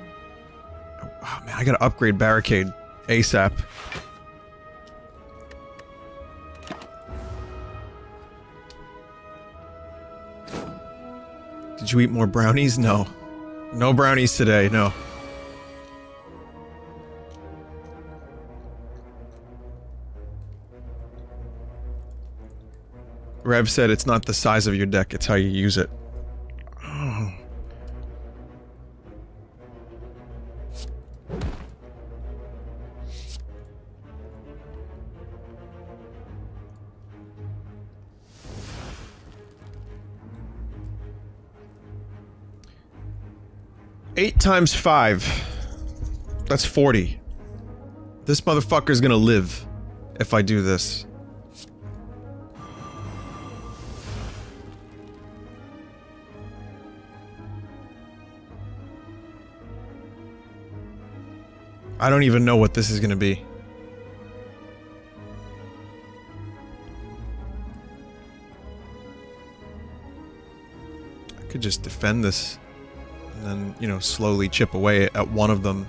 [SPEAKER 1] Oh man, I gotta upgrade barricade ASAP. Did you eat more brownies? No. No brownies today, no. Rev said it's not the size of your deck, it's how you use it. Eight times five. That's 40. This motherfucker's gonna live if I do this. I don't even know what this is gonna be. I could just defend this and then, you know, slowly chip away at one of them.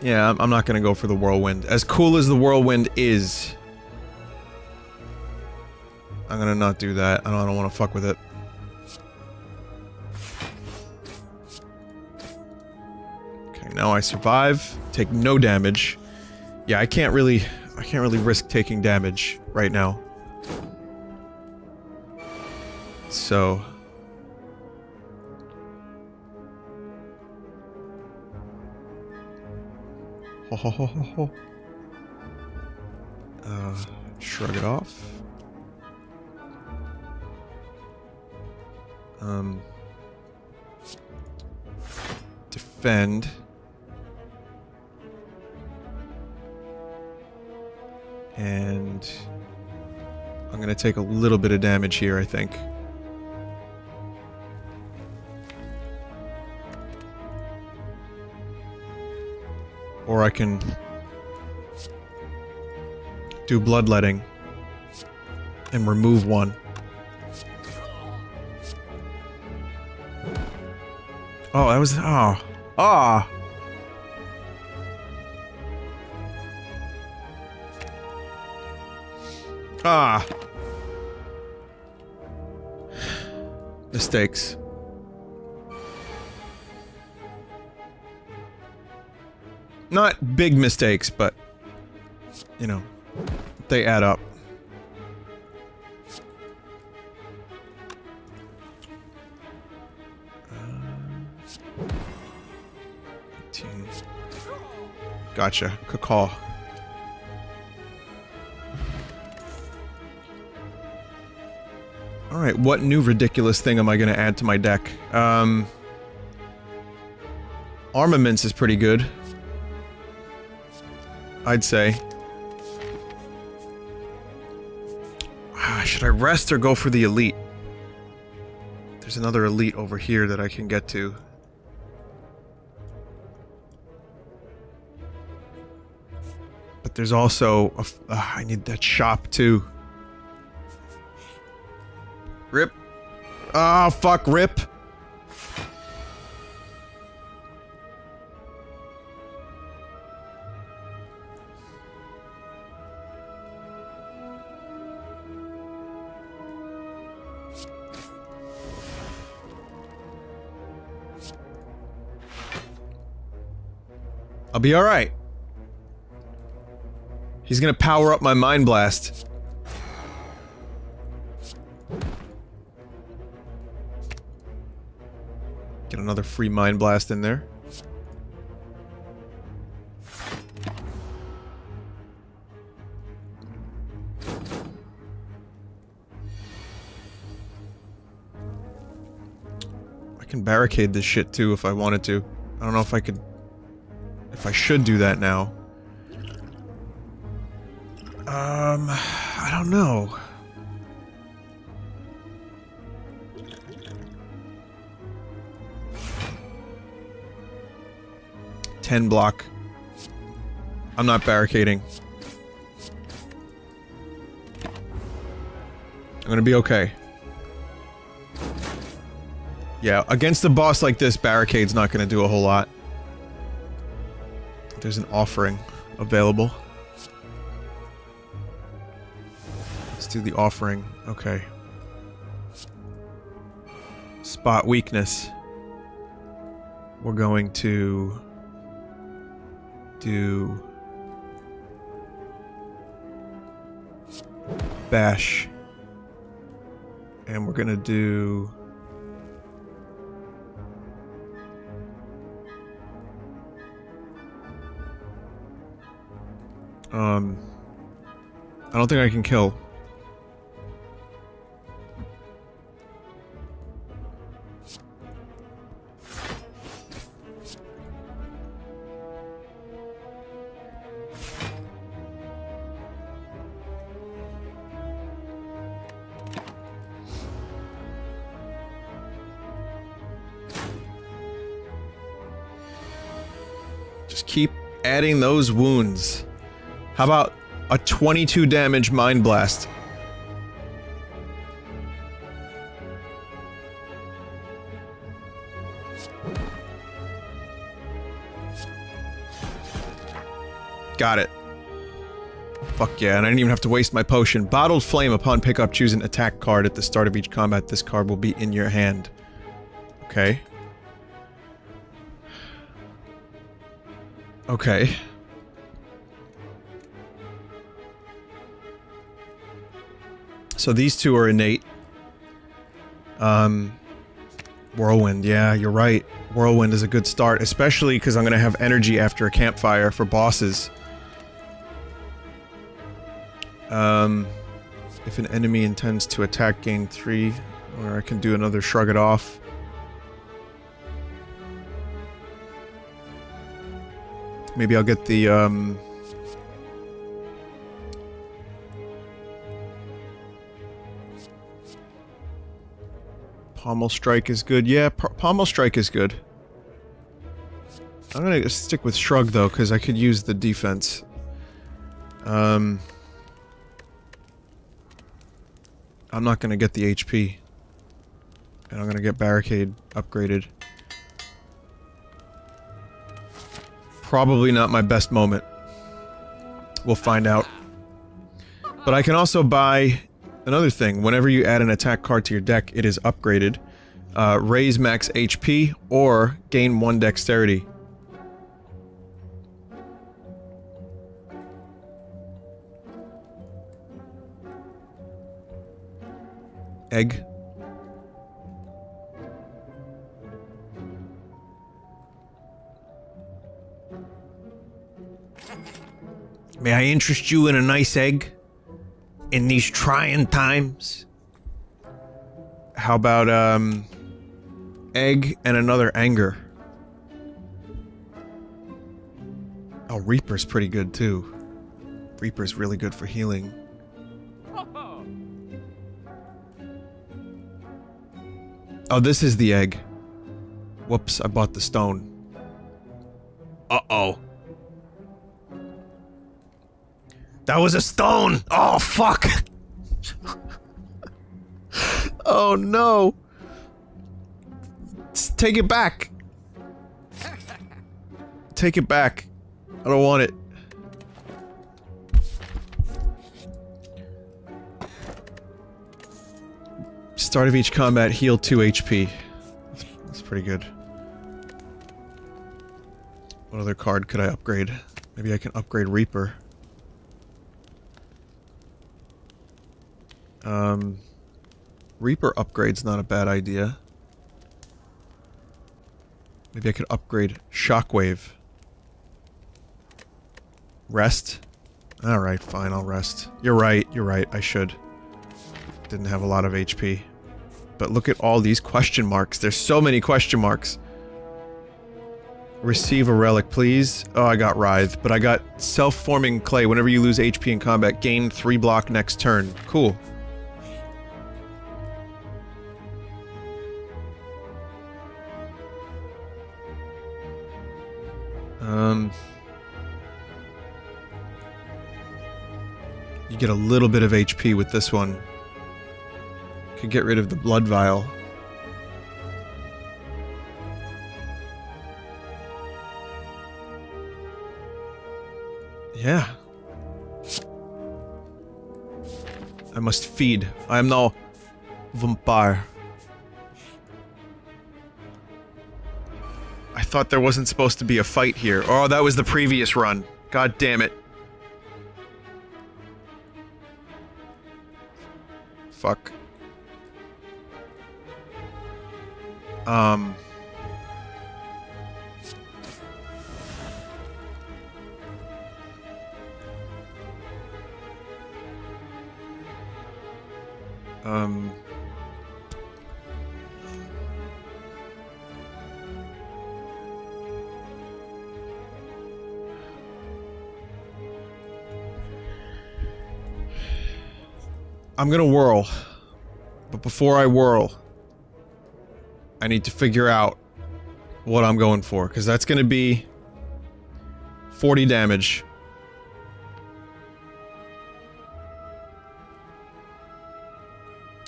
[SPEAKER 1] Yeah, I'm, not gonna go for the whirlwind. As cool as the whirlwind is, I'm gonna not do that. I don't, I don't want to fuck with it. Okay, now I survive, take no damage. Yeah, I can't really, I can't really risk taking damage right now. So, Ho ho ho ho. Uh, shrug it off. Um, defend. And I'm gonna take a little bit of damage here, I think. Or I can do bloodletting and remove one. Oh, that was oh ah. Ah. Mistakes. Not big mistakes, but, you know, they add up. Gotcha. Good. Alright, what new ridiculous thing am I going to add to my deck? Um, armaments is pretty good. I'd say. Ah, should I rest or go for the elite? There's another elite over here that I can get to. But there's also ah, I need that shop too. Rip. Ah, fuck, rip. Be alright. He's gonna power up my Mind Blast. Get another free Mind Blast in there. I can barricade this shit too if I wanted to. I don't know if I could if I should do that now. Um, I don't know. Ten block. I'm not barricading. I'm gonna be okay. Yeah, against a boss like this, barricade's not gonna do a whole lot. There's an offering available. Let's do the offering. Okay. Spot weakness. We're going to do bash. And we're going to do Um, I don't think I can kill. Just keep adding those wounds. How about a 22 damage Mind Blast? Got it. Fuck yeah, and I didn't even have to waste my potion. Bottled Flame, upon pickup, choose an attack card at the start of each combat. This card will be in your hand. Okay. Okay. So these two are innate. Um, Whirlwind, yeah, you're right. Whirlwind is a good start, especially because I'm going to have energy after a campfire for bosses. Um, if an enemy intends to attack, gain three, or I can do another shrug it off. Maybe I'll get the, um... Pommel Strike is good. Yeah, Pommel Strike is good. I'm gonna stick with Shrug, though, because I could use the defense. Um... I'm not gonna get the HP. And I'm gonna get Barricade upgraded. Probably not my best moment. We'll find out. But I can also buy another thing. Whenever you add an attack card to your deck, it is upgraded. Uh, raise max HP or gain one dexterity. Egg.
[SPEAKER 2] May I interest you in a nice egg? In these trying times?
[SPEAKER 1] How about, um, egg and another anger? Oh, Reaper's pretty good too. Reaper's really good for healing. Oh, this is the egg. Whoops, I bought the stone.
[SPEAKER 2] Uh-oh. That was a stone! Oh, fuck!
[SPEAKER 1] Oh no! Take it back! Take it back. I don't want it. Start of each combat, heal 2 HP. That's pretty good. What other card could I upgrade? Maybe I can upgrade Reaper. Um... Reaper upgrade's not a bad idea. Maybe I could upgrade Shockwave. Rest? Alright, fine, I'll rest. You're right, you're right, I should. Didn't have a lot of HP. But look at all these question marks. There's so many question marks. Receive a relic, please. Oh, I got Writhe, but I got self-forming clay. Whenever you lose HP in combat, gain 3 block next turn. Cool. Um, you get a little bit of HP with this one. Could get rid of the blood vial. Yeah. I must feed. I am now vampire. I thought there wasn't supposed to be a fight here. Oh, that was the previous run. God damn it. Fuck. Um... Um... I'm gonna whirl. But before I whirl, I need to figure out what I'm going for, because that's gonna be 40 damage.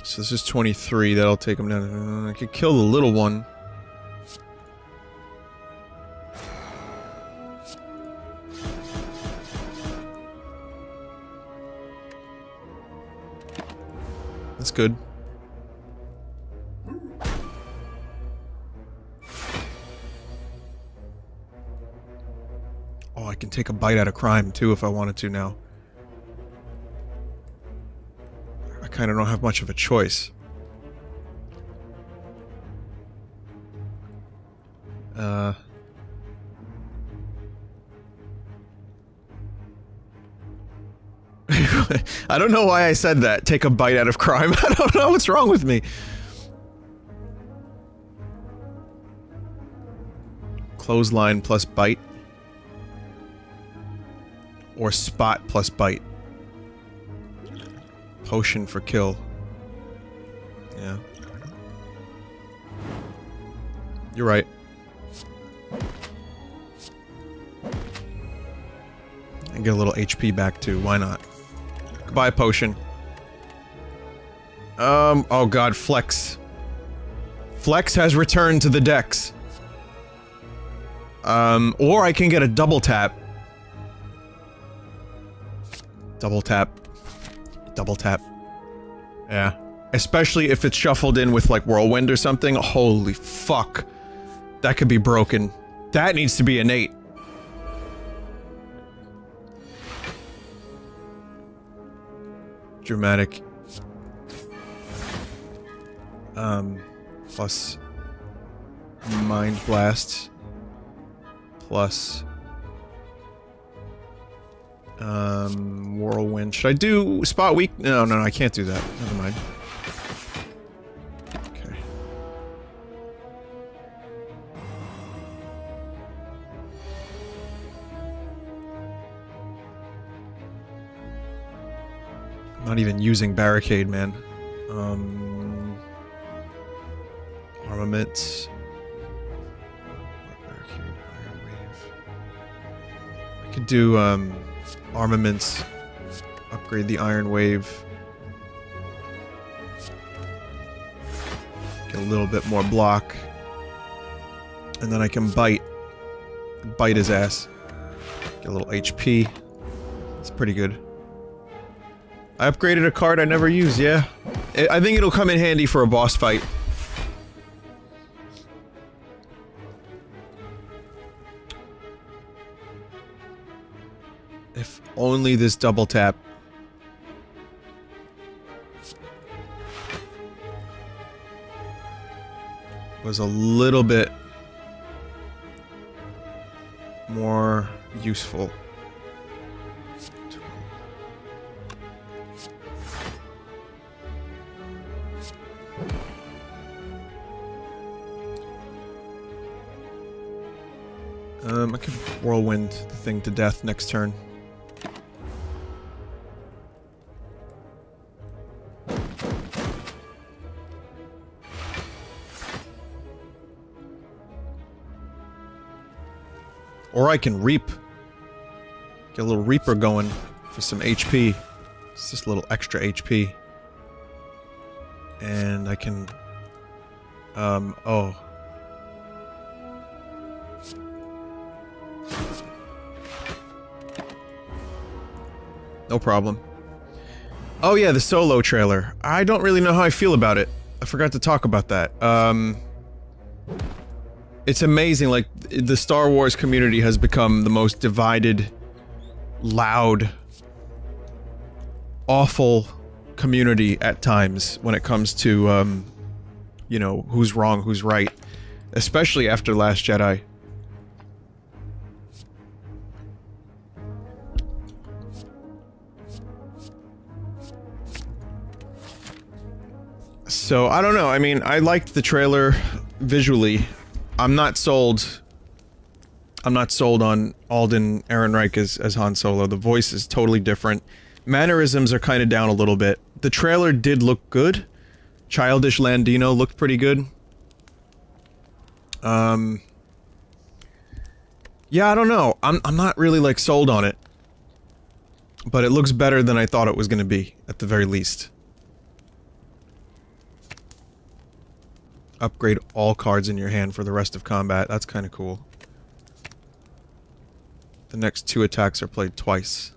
[SPEAKER 1] So this is 23, that'll take him down. I could kill the little one. That's good. Oh, I can take a bite out of crime too if I wanted to now. I kind of don't have much of a choice. Uh... I don't know why I said that. Take a bite out of crime. I don't know what's wrong with me. Clothesline plus bite. Or spot plus bite. Potion for kill. Yeah. You're right. And get a little HP back too. Why not? Goodbye, potion. Um, oh god, Flex. Flex has returned to the decks. Um, or I can get a double tap. Double tap. Double tap. Yeah. Especially if it's shuffled in with, like, Whirlwind or something. Holy fuck. That could be broken. That needs to be innate. Dramatic. Um, plus Mind Blast, plus Um, whirlwind. Should I do spot weak? No, no, no, I can't do that. Never mind. Not even using barricade, man. Um, armaments. I could do um, armaments. Upgrade the Iron Wave. Get a little bit more block. And then I can bite. Bite his ass. Get a little HP. It's pretty good. I upgraded a card I never used, yeah. I think it'll come in handy for a boss fight. If only this double tap. Was a little bit more useful. Um, I could whirlwind the thing to death next turn. Or I can reap. Get a little reaper going for some HP. It's just a little extra HP. And I can... Um, oh. No problem. Oh yeah, the solo trailer. I don't really know how I feel about it. I forgot to talk about that. Um... It's amazing, like, the Star Wars community has become the most divided, loud, awful community at times when it comes to, um, you know, who's wrong, who's right. Especially after Last Jedi. So, I don't know, I mean, I liked the trailer visually. I'm not sold. I'm not sold on Alden Ehrenreich as, as Han Solo. The voice is totally different. Mannerisms are kind of down a little bit. The trailer did look good. Childish Gambino looked pretty good. Um. Yeah, I don't know. I'm I'm not really like sold on it. But it looks better than I thought it was going to be, at the very least. Upgrade all cards in your hand for the rest of combat. That's kind of cool. The next two attacks are played twice.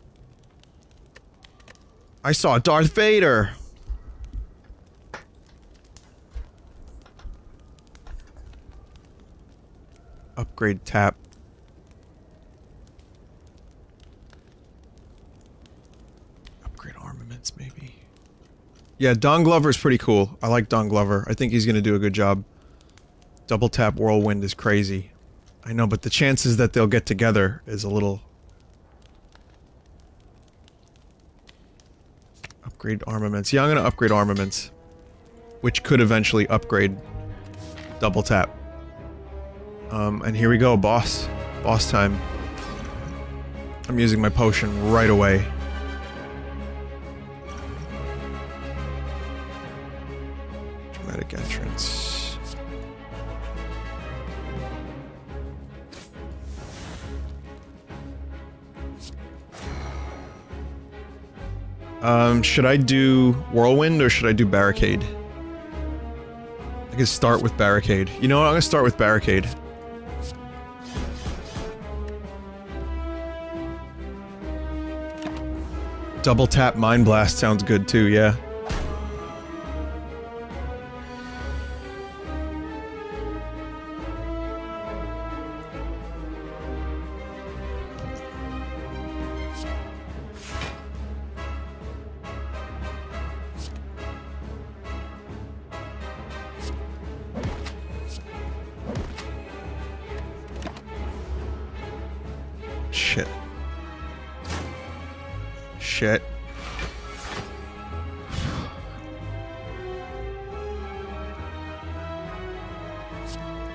[SPEAKER 1] I saw Darth Vader! Upgrade tap. Upgrade armaments, maybe. Yeah, Don Glover's pretty cool. I like Don Glover. I think he's gonna do a good job. Double tap whirlwind is crazy. I know, but the chances that they'll get together is a little... Upgrade armaments. Yeah, I'm gonna upgrade armaments. Which could eventually upgrade double tap. Um, and here we go, boss. Boss time. I'm using my potion right away. Entrance. Um, should I do Whirlwind or should I do Barricade? I could start with Barricade. You know what? I'm gonna start with Barricade. Double tap Mind Blast sounds good too, yeah. Shit.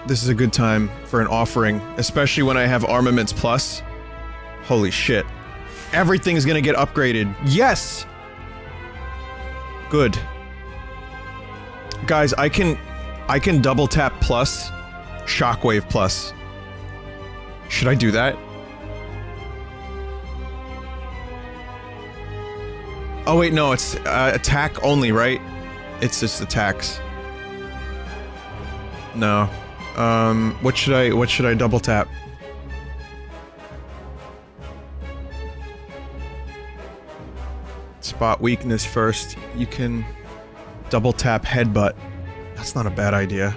[SPEAKER 1] This is a good time for an offering, especially when I have Armaments Plus. Holy shit. Everything's gonna get upgraded. Yes! Good. Guys, I can... I can double tap plus, shockwave plus. Should I do that? Oh wait, no, it's uh, attack only, right? It's just attacks. No. Um, what should I, what should I double tap? Spot weakness first. You can double tap headbutt. That's not a bad idea.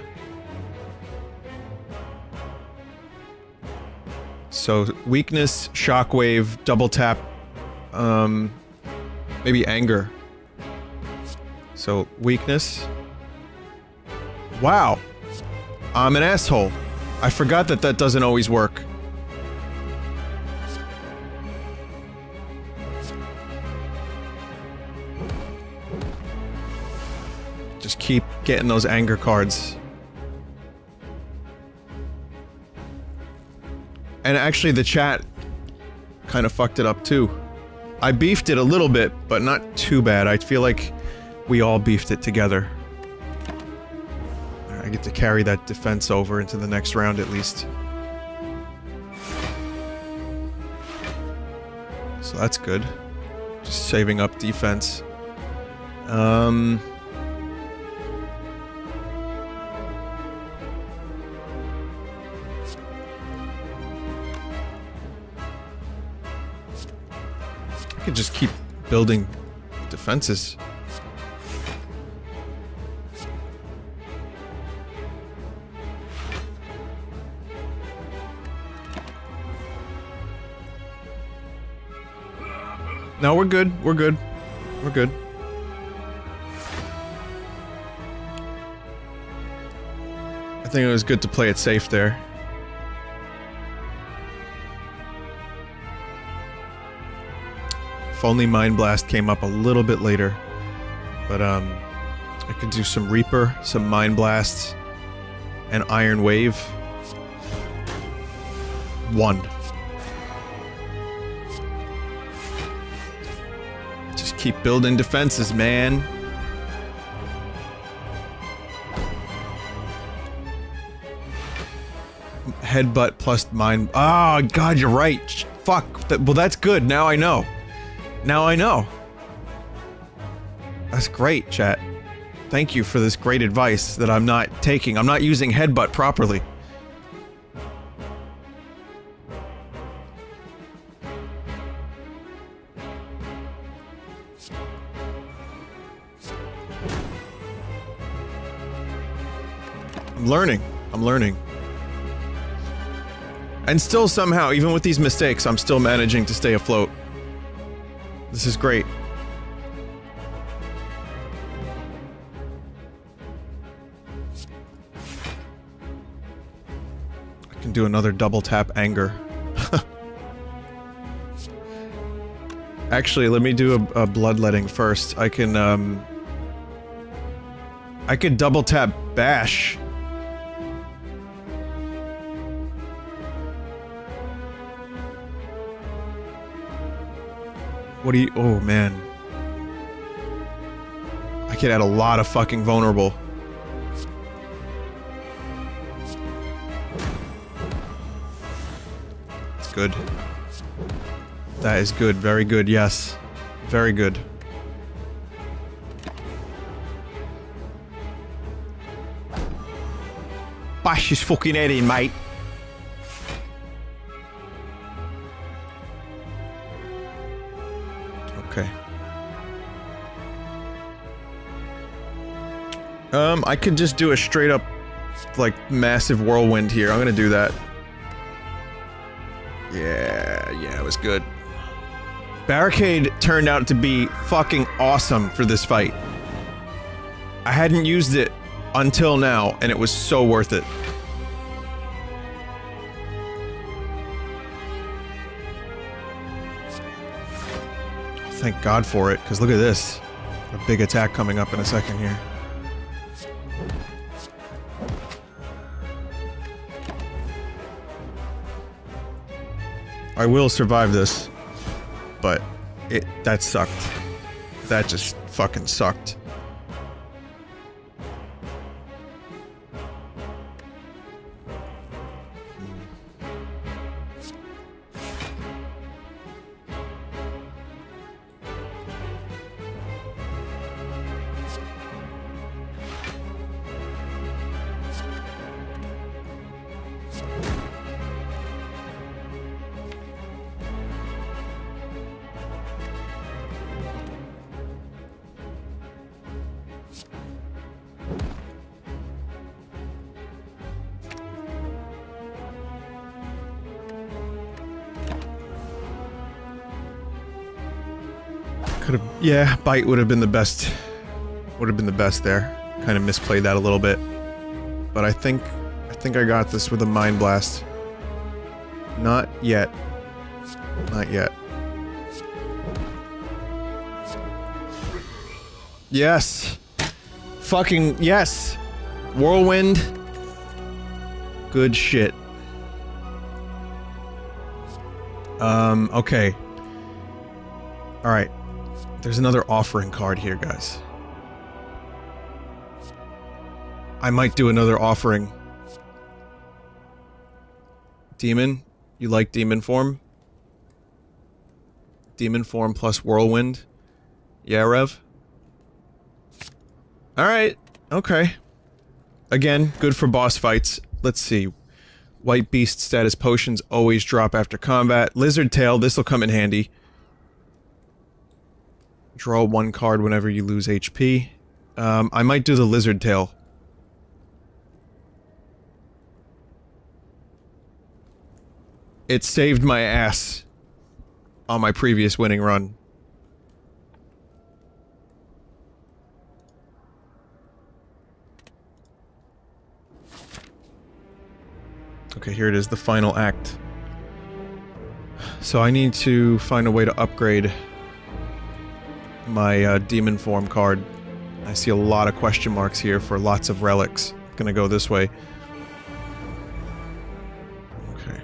[SPEAKER 1] So, weakness, shockwave, double tap, um, maybe anger. So, weakness. Wow. I'm an asshole. I forgot that that doesn't always work. Just keep getting those anger cards. And actually the chat kind of fucked it up too. I beefed it a little bit, but not too bad. I feel like we all beefed it together. I get to carry that defense over into the next round at least. So that's good. Just saving up defense. Um... could just keep building defenses. No, we're good. We're good. We're good. I think it was good to play it safe there. If only Mind Blast came up a little bit later. But, um, I could do some Reaper, some Mind Blasts, and Iron Wave. One. Just keep building defenses, man. Headbutt plus mind. Oh, God, you're right. Fuck. Well, that's good. Now I know. Now I know. That's great, chat. Thank you for this great advice that I'm not taking. I'm not using headbutt properly. I'm learning. I'm learning. And still somehow, even with these mistakes, I'm still managing to stay afloat. This is great. I can do another double tap anger. Actually, let me do a, a bloodletting first. I can, um... I could double tap bash. What do you- oh man. I could add a lot of fucking vulnerable. It's good. That is good, very good, yes. Very good. Bash his fucking head in, mate. Um, I could just do a straight up, like, massive whirlwind here. I'm gonna do that. Yeah, yeah, it was good. Barricade turned out to be fucking awesome for this fight. I hadn't used it until now, and it was so worth it. thank God for it, because look at this. A big attack coming up in a second here. I will survive this, but it that sucked. That just fucking sucked. Could have, yeah, bite would have been the best. Would have been the best there. Kind of misplayed that a little bit, but I think, I think I got this with a mind blast. Not yet. Not yet. Yes. Fucking yes. Whirlwind. Good shit. Um, okay. Alright. There's another offering card here, guys. I might do another offering. Demon? You like demon form? Demon form plus whirlwind? Yeah, Rev? Alright. Okay. Again, good for boss fights. Let's see. White Beast Statue potions always drop after combat. Lizard Tail, this'll come in handy. Draw one card whenever you lose HP. Um, I might do the Lizard Tail. It saved my ass on my previous winning run. Okay, here it is, the final act. So I need to find a way to upgrade my uh, demon form card. I see a lot of question marks here for lots of relics. Gonna go this way. Okay.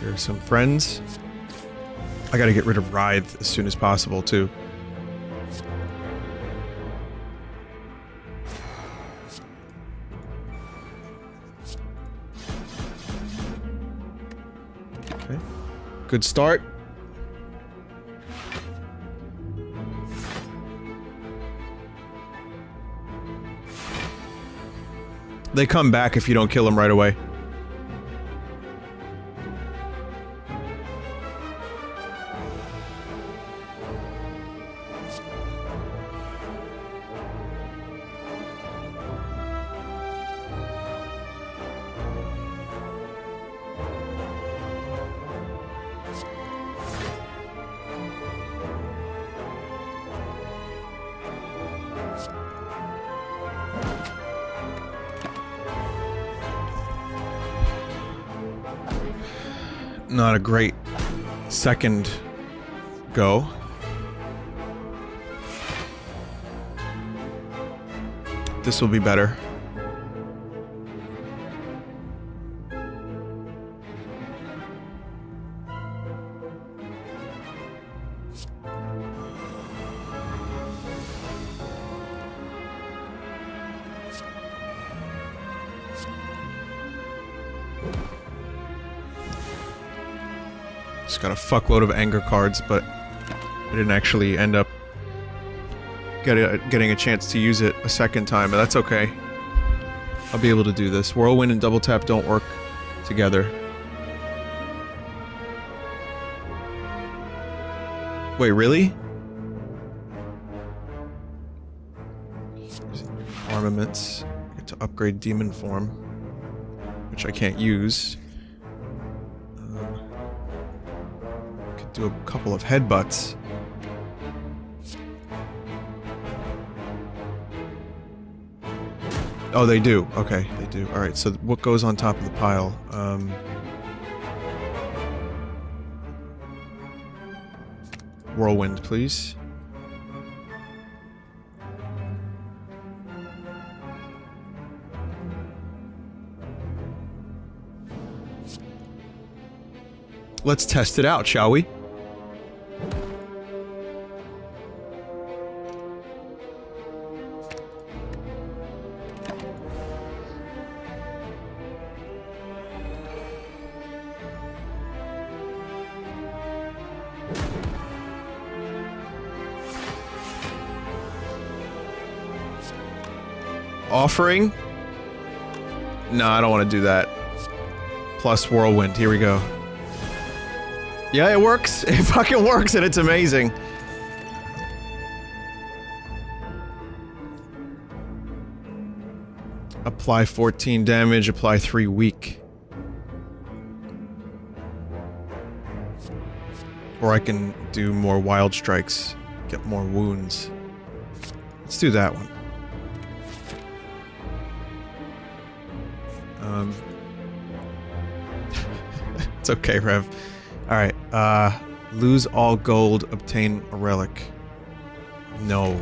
[SPEAKER 1] Here are some friends. I gotta get rid of Writhe as soon as possible, too. Okay. Good start. They come back if you don't kill them right away. Not a great second go. This will be better. Fuckload of anger cards, but I didn't actually end up get a, getting a chance to use it a second time, but that's okay. I'll be able to do this. Whirlwind and double tap don't work together. Wait, really? Armaments. Get to upgrade demon form, which I can't use. Do a couple of headbutts. Oh, they do. Okay, they do. All right. So what goes on top of the pile? Um, whirlwind, please. Let's test it out, shall we? Offering? No, I don't want to do that. Plus whirlwind. Here we go. Yeah, it works. It fucking works and it's amazing. Apply 14 damage, apply 3 weak. Or I can do more wild strikes, get more wounds. Let's do that one. It's okay, Rev. Alright, uh, lose all gold, obtain a relic. No.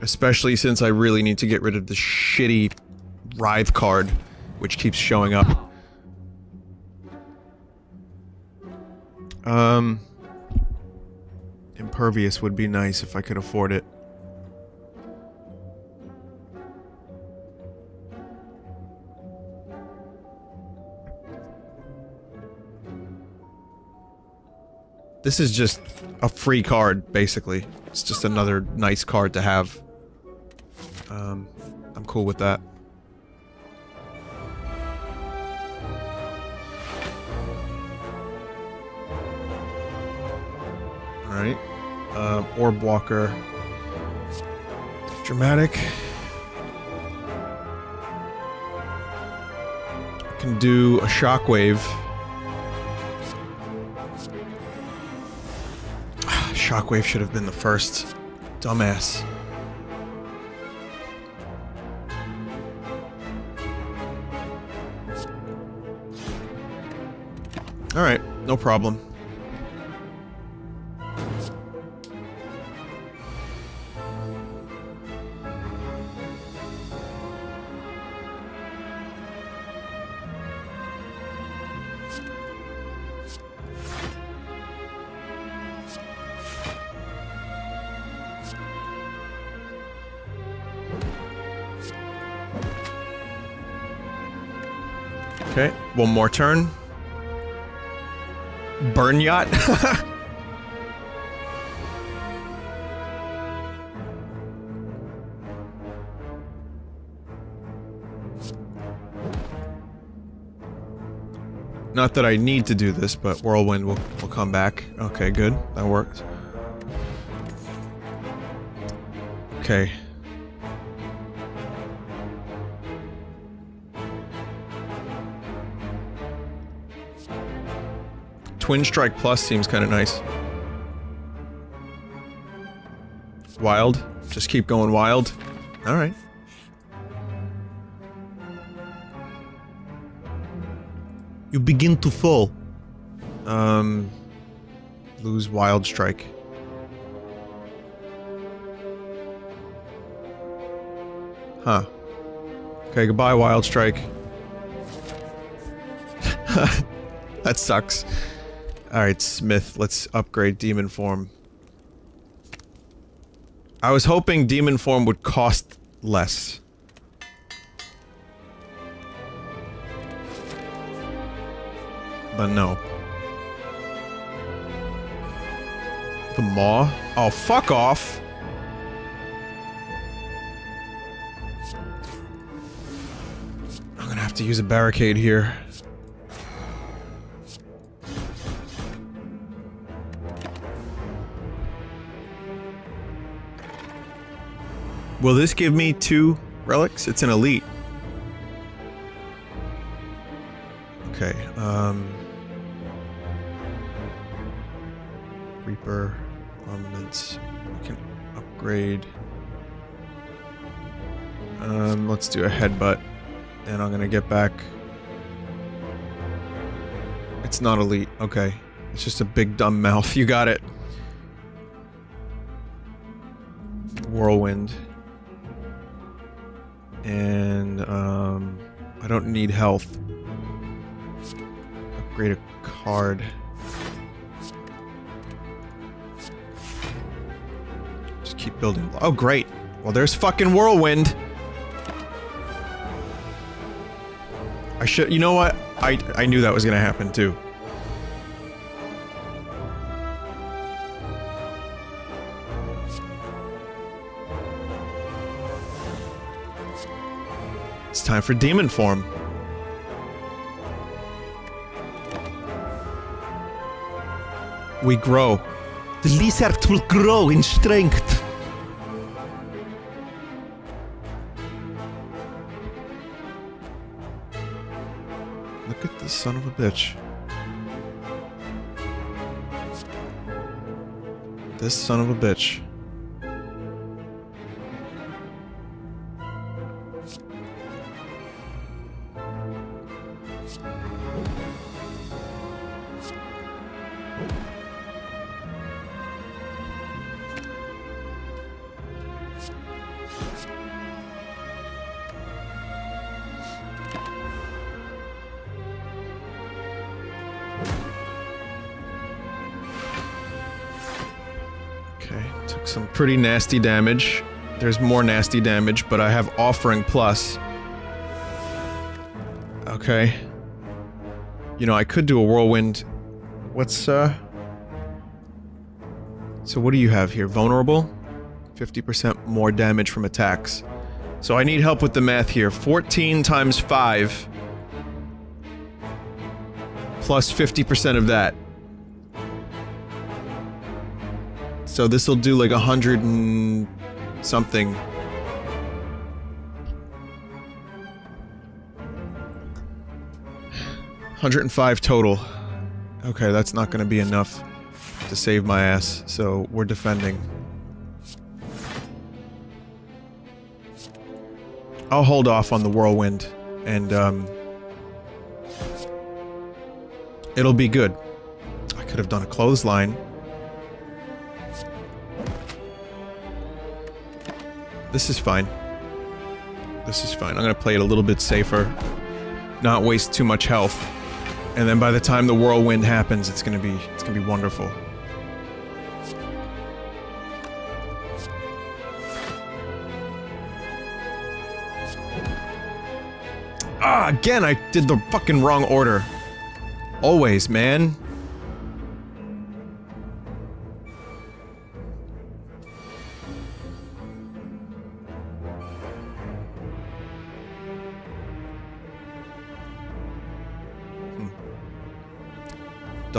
[SPEAKER 1] Especially since I really need to get rid of the shitty Writhe card, which keeps showing up. Um... Impervious would be nice if I could afford it. This is just a free card, basically. It's just another nice card to have. Um, I'm cool with that. Alright. Um, Orb Walker. Dramatic. Can do a Shockwave. Shockwave should have been the first. Dumbass. Alright, no problem. One more turn. Burn yacht. Not that I need to do this, but Whirlwind will, will come back. Okay, good. That works. Okay. Twin Strike Plus seems kind of nice. Wild. Just keep going wild. Alright.
[SPEAKER 2] You begin to fall.
[SPEAKER 1] Um... Lose Wild Strike. Huh. Okay, goodbye, Wild Strike. that sucks. Alright, Smith, let's upgrade Demon Form. I was hoping Demon Form would cost less. But no. The Maw? Oh, fuck off! I'm gonna have to use a barricade here. Will this give me two relics? It's an elite. Okay, um... Reaper, armaments, we can upgrade. Um, let's do a headbutt. And I'm gonna get back... It's not elite. Okay. It's just a big dumb mouth. You got it. Whirlwind. Need health. Upgrade a card. Just keep building. Oh, great. Well, there's fucking Whirlwind. I should- you know what? I- I knew that was gonna happen, too. It's time for demon form. We grow.
[SPEAKER 2] The lizard will grow in strength.
[SPEAKER 1] Look at this son of a bitch. This son of a bitch. Pretty nasty damage. There's more nasty damage, but I have Offering Plus. Okay. You know, I could do a Whirlwind. What's, uh... So what do you have here? Vulnerable? 50% more damage from attacks. So I need help with the math here. 14 times 5. Plus 50% of that. So this will do like a hundred and something. Hundred and five total. Okay, that's not gonna be enough to save my ass, so we're defending. I'll hold off on the whirlwind, and um, it'll be good. I could have done a clothesline. This is fine. This is fine. I'm gonna play it a little bit safer. Not waste too much health. And then by the time the whirlwind happens, it's gonna be it's gonna be wonderful. Ah, again, I did the fucking wrong order. Always, man.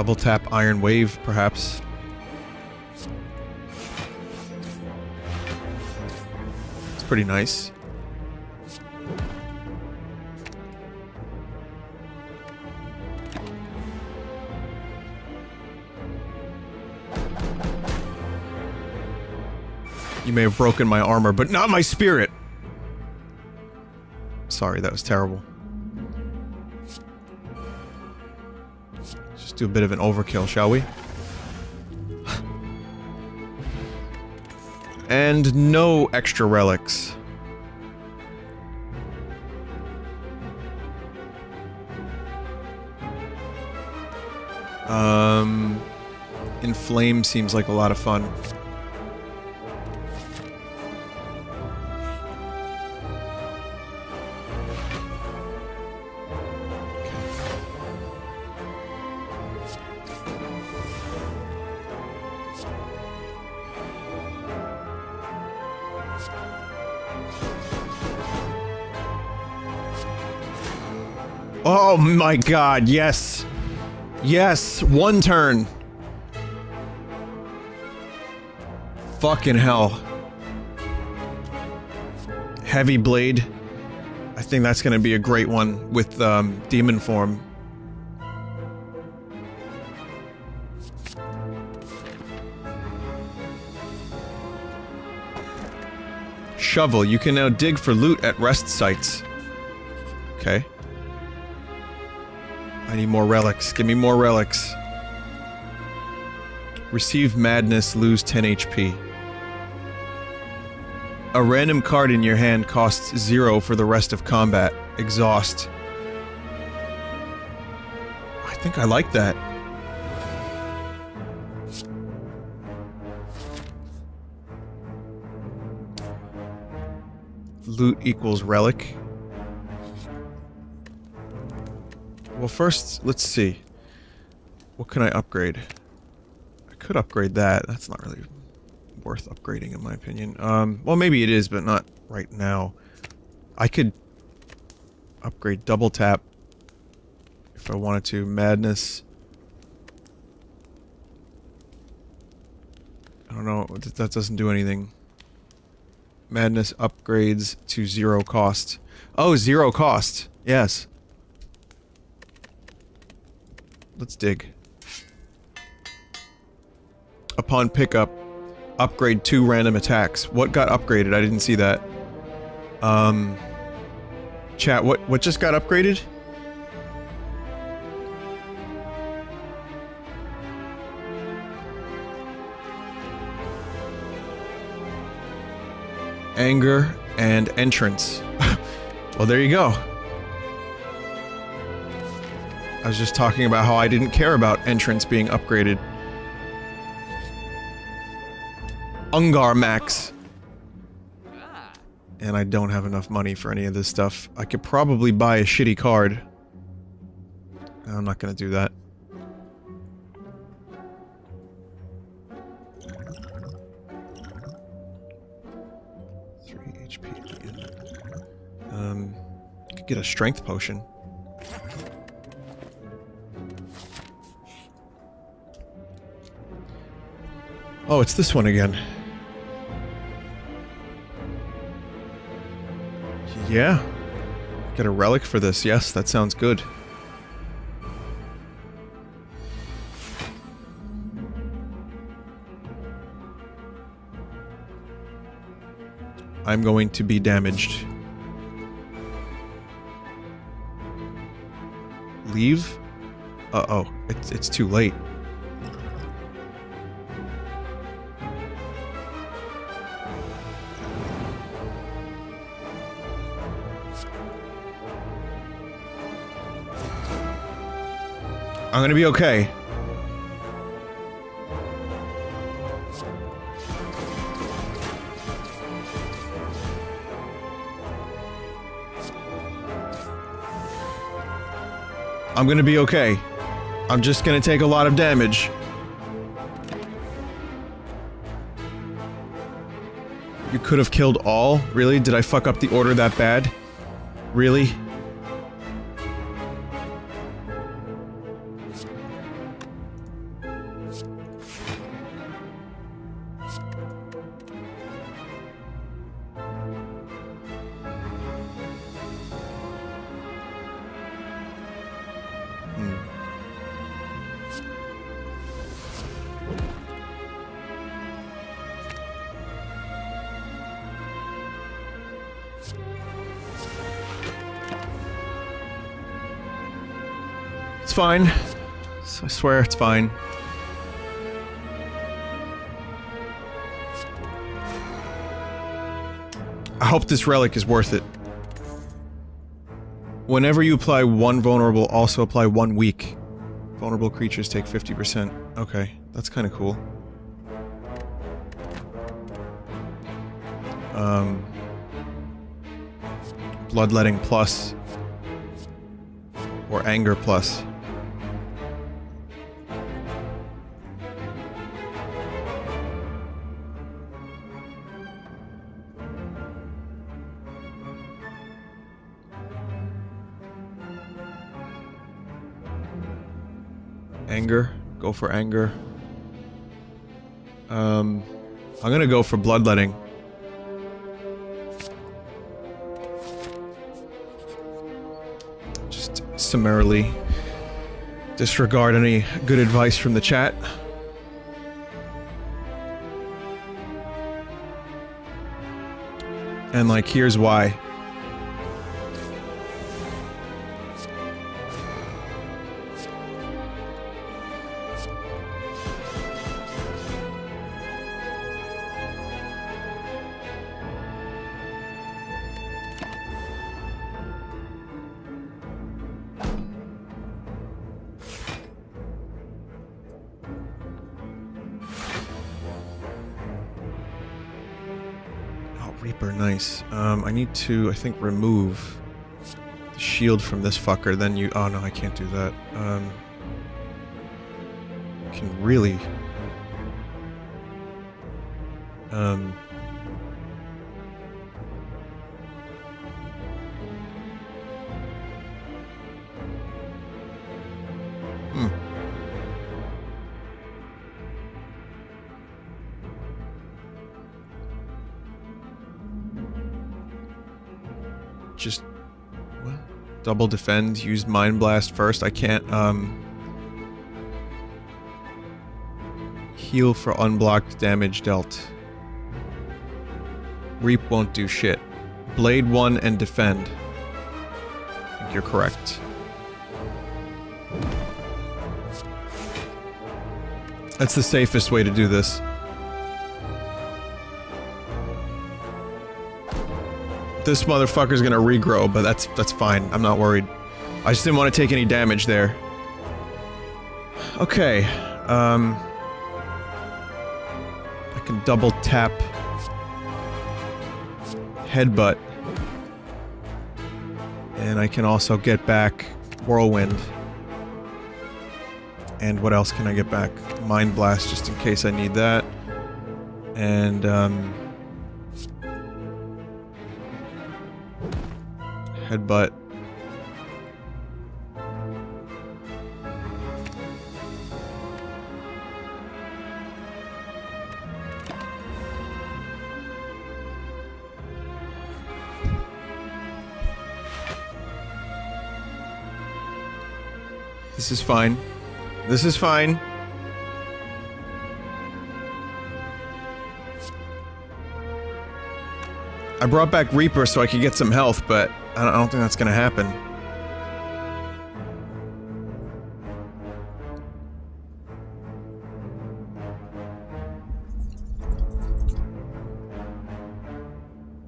[SPEAKER 1] Double tap Iron Wave, perhaps. It's pretty nice. You may have broken my armor, but not my spirit! Sorry, that was terrible. Do a bit of an overkill, shall we? and no extra relics. Um, Inflame seems like a lot of fun. My god, yes. Yes, one turn. Fucking hell. Heavy Blade. I think that's gonna be a great one with um, Demon Form. Shovel. You can now dig for loot at rest sites. Okay. I need more relics. Give me more relics. Receive madness, lose 10 HP. A random card in your hand costs zero for the rest of combat. Exhaust. I think I like that. Loot equals relic. Well, first, let's see. What can I upgrade? I could upgrade that. That's not really worth upgrading, in my opinion. Um, well, maybe it is, but not right now. I could upgrade double tap if I wanted to. Madness. I don't know. That doesn't do anything. Madness upgrades to zero cost. Oh, zero cost. Yes. Let's dig. Upon pickup, upgrade two random attacks. What got upgraded? I didn't see that. Um, chat, what what just got upgraded? Anger and entrance. well, there you go. I was just talking about how I didn't care about entrance being upgraded. Ungar Max. And I don't have enough money for any of this stuff. I could probably buy a shitty card. I'm not gonna do that. Three HP. Um, could get a strength potion. Oh, it's this one again. Yeah. Get a relic for this. Yes, that sounds good. I'm going to be damaged. Leave? Uh-oh. It's, it's too late. I'm gonna be okay. I'm gonna be okay. I'm just gonna take a lot of damage. You could have killed all? Really? Did I fuck up the order that bad? Really? Swear it's fine. I hope this relic is worth it. Whenever you apply one vulnerable, also apply one weak. Vulnerable creatures take 50%. Okay, that's kind of cool. Um, bloodletting plus or anger plus. For anger. Um, I'm gonna go for bloodletting. Just summarily disregard any good advice from the chat. And like, here's why. To, I think, remove the shield from this fucker. Then you. Oh no, I can't do that. Um, can really. Um. Double defend. Use mind blast first. I can't. Um. Heal for unblocked damage dealt. Reap won't do shit. Blade 1 and defend. I think you're correct. That's the safest way to do this. This motherfucker's gonna regrow, but that's that's fine. I'm not worried. I just didn't want to take any damage there. Okay. Um I can double tap headbutt. And I can also get back whirlwind. And what else can I get back? Mind blast just in case I need that. And um headbutt. This is fine. This is fine. I brought back Reaper so I could get some health, but I don't, think that's gonna happen.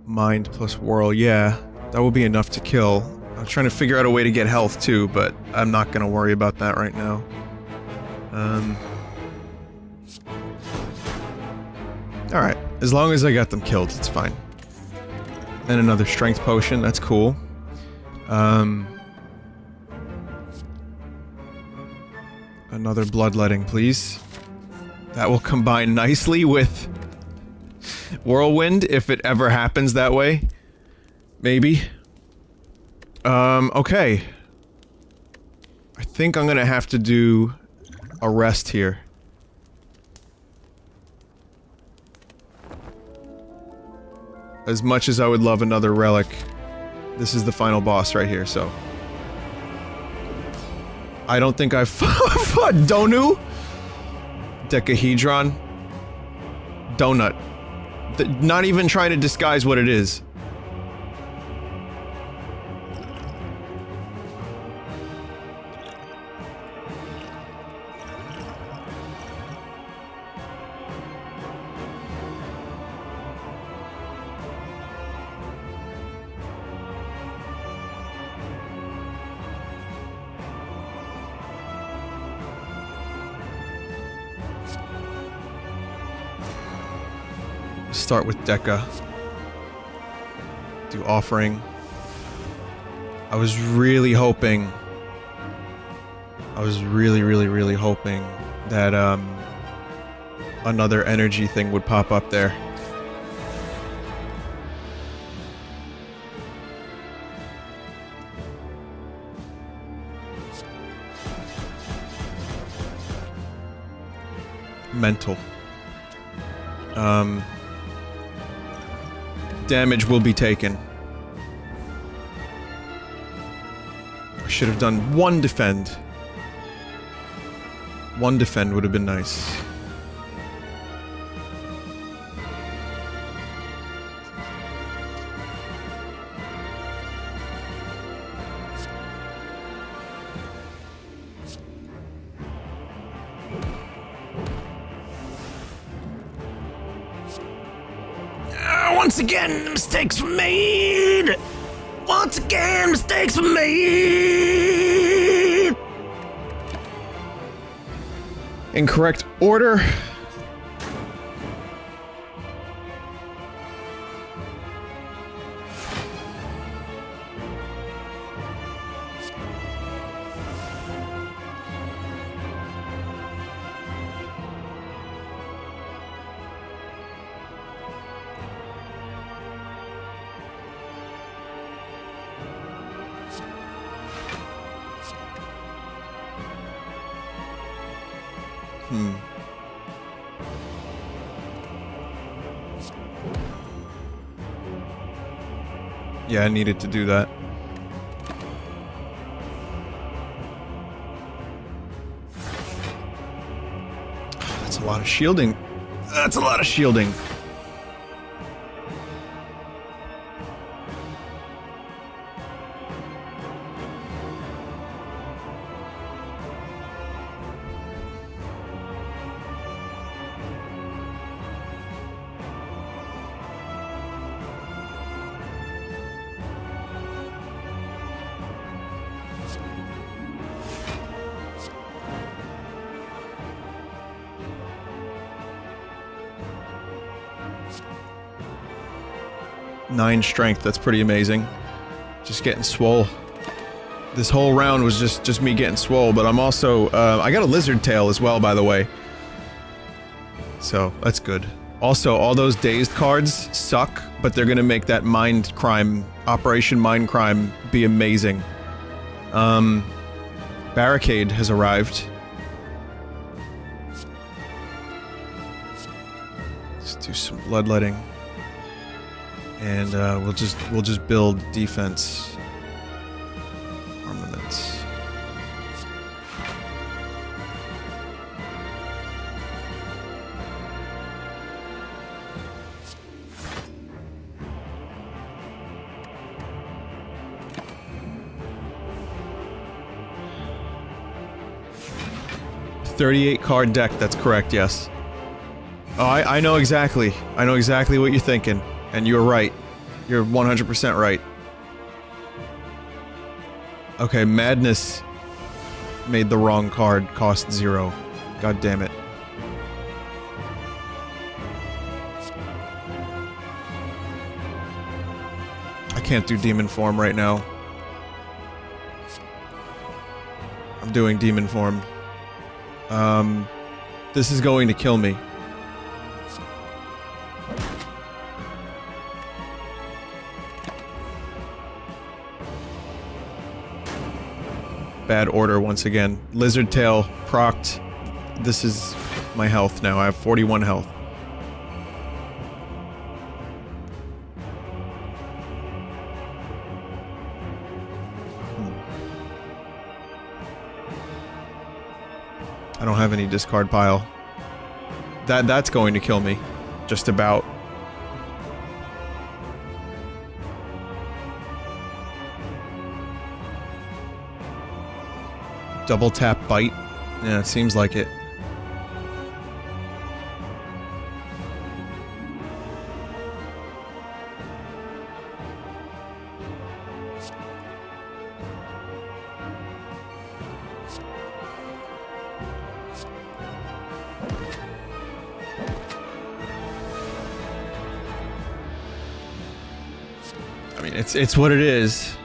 [SPEAKER 1] Mind plus whirl, yeah. That will be enough to kill. I'm trying to figure out a way to get health too, but I'm not gonna worry about that right now. Um... Alright, as long as I got them killed, it's fine. And another strength potion, that's cool. Um... Another bloodletting, please. That will combine nicely with Whirlwind, if it ever happens that way. Maybe. Um, okay. I think I'm gonna have to do a rest here. As much as I would love another relic, this is the final boss right here, so... I don't think I've fought Donu? Decahedron? Donut. Th not even trying to disguise what it is. Start with Deca. Do offering. I was really hoping. I was really, really, really hoping that um, another energy thing would pop up there. Mental. Um, damage will be taken. I should have done one defend. One defend would have been nice.
[SPEAKER 2] Once again, mistakes were made. Once again, mistakes were made.
[SPEAKER 1] Incorrect order. I needed to do that. That's a lot of shielding. That's a lot of shielding. Nine strength, that's pretty amazing. Just getting swole. This whole round was just just me getting swole, but I'm also uh, I got a lizard tail as well, by the way. So that's good. Also, all those dazed cards suck, but they're gonna make that mind crime, Operation Mind Crime, be amazing. Um, barricade has arrived. Let's do some bloodletting and uh, we'll just we'll just build defense armaments. Thirty-eight card deck. That's correct. Yes. Oh, I, I know exactly. I know exactly what you're thinking. And you're right. You're 100% right. Okay, Madness made the wrong card cost zero. God damn it. I can't do Demon Form right now. I'm doing Demon Form. Um, this is going to kill me. Bad order once again. Lizard tail, procced. This is my health now. I have 41 health. Hmm. I don't have any discard pile. That that's going to kill me. Just about. Double tap bite. Yeah, it seems like it. I mean, it's it's what it is.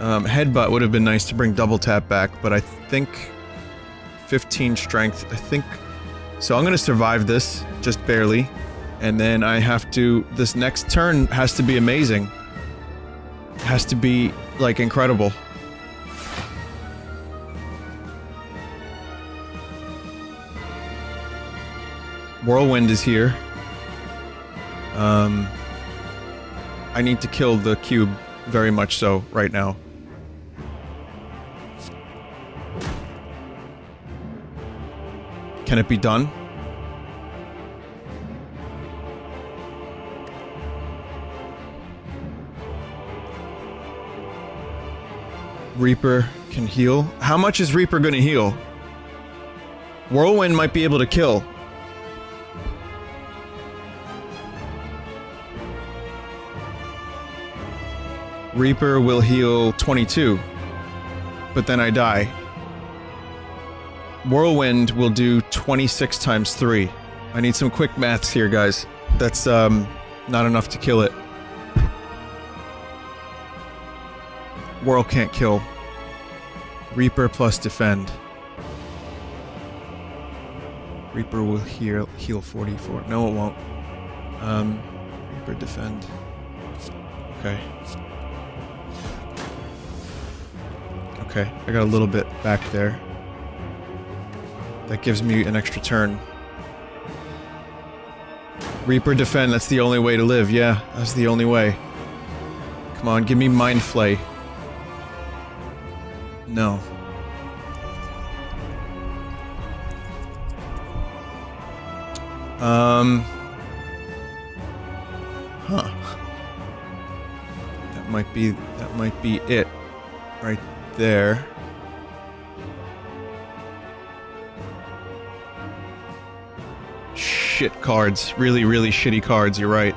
[SPEAKER 1] Um, headbutt would have been nice to bring double tap back, but I think 15 strength. I think so. I'm gonna survive this just barely, and then I have to. This next turn has to be amazing. Has to be like incredible. Whirlwind is here. Um, I need to kill the cube very much so right now. Can it be done? Reaper can heal. How much is Reaper gonna heal? Whirlwind might be able to kill. Reaper will heal 22, but then I die. Whirlwind will do 26 times 3. I need some quick maths here, guys. That's, um, not enough to kill it. Whirl can't kill. Reaper plus defend. Reaper will heal, heal 44. No, it won't. Um, Reaper defend. Okay. Okay, I got a little bit back there. That gives me an extra turn. Reaper defend, that's the only way to live. Yeah, that's the only way. Come on, give me Mind Flay. No. Um. Huh. That might be that might be it right there. Shit cards. Really, really shitty cards, you're right.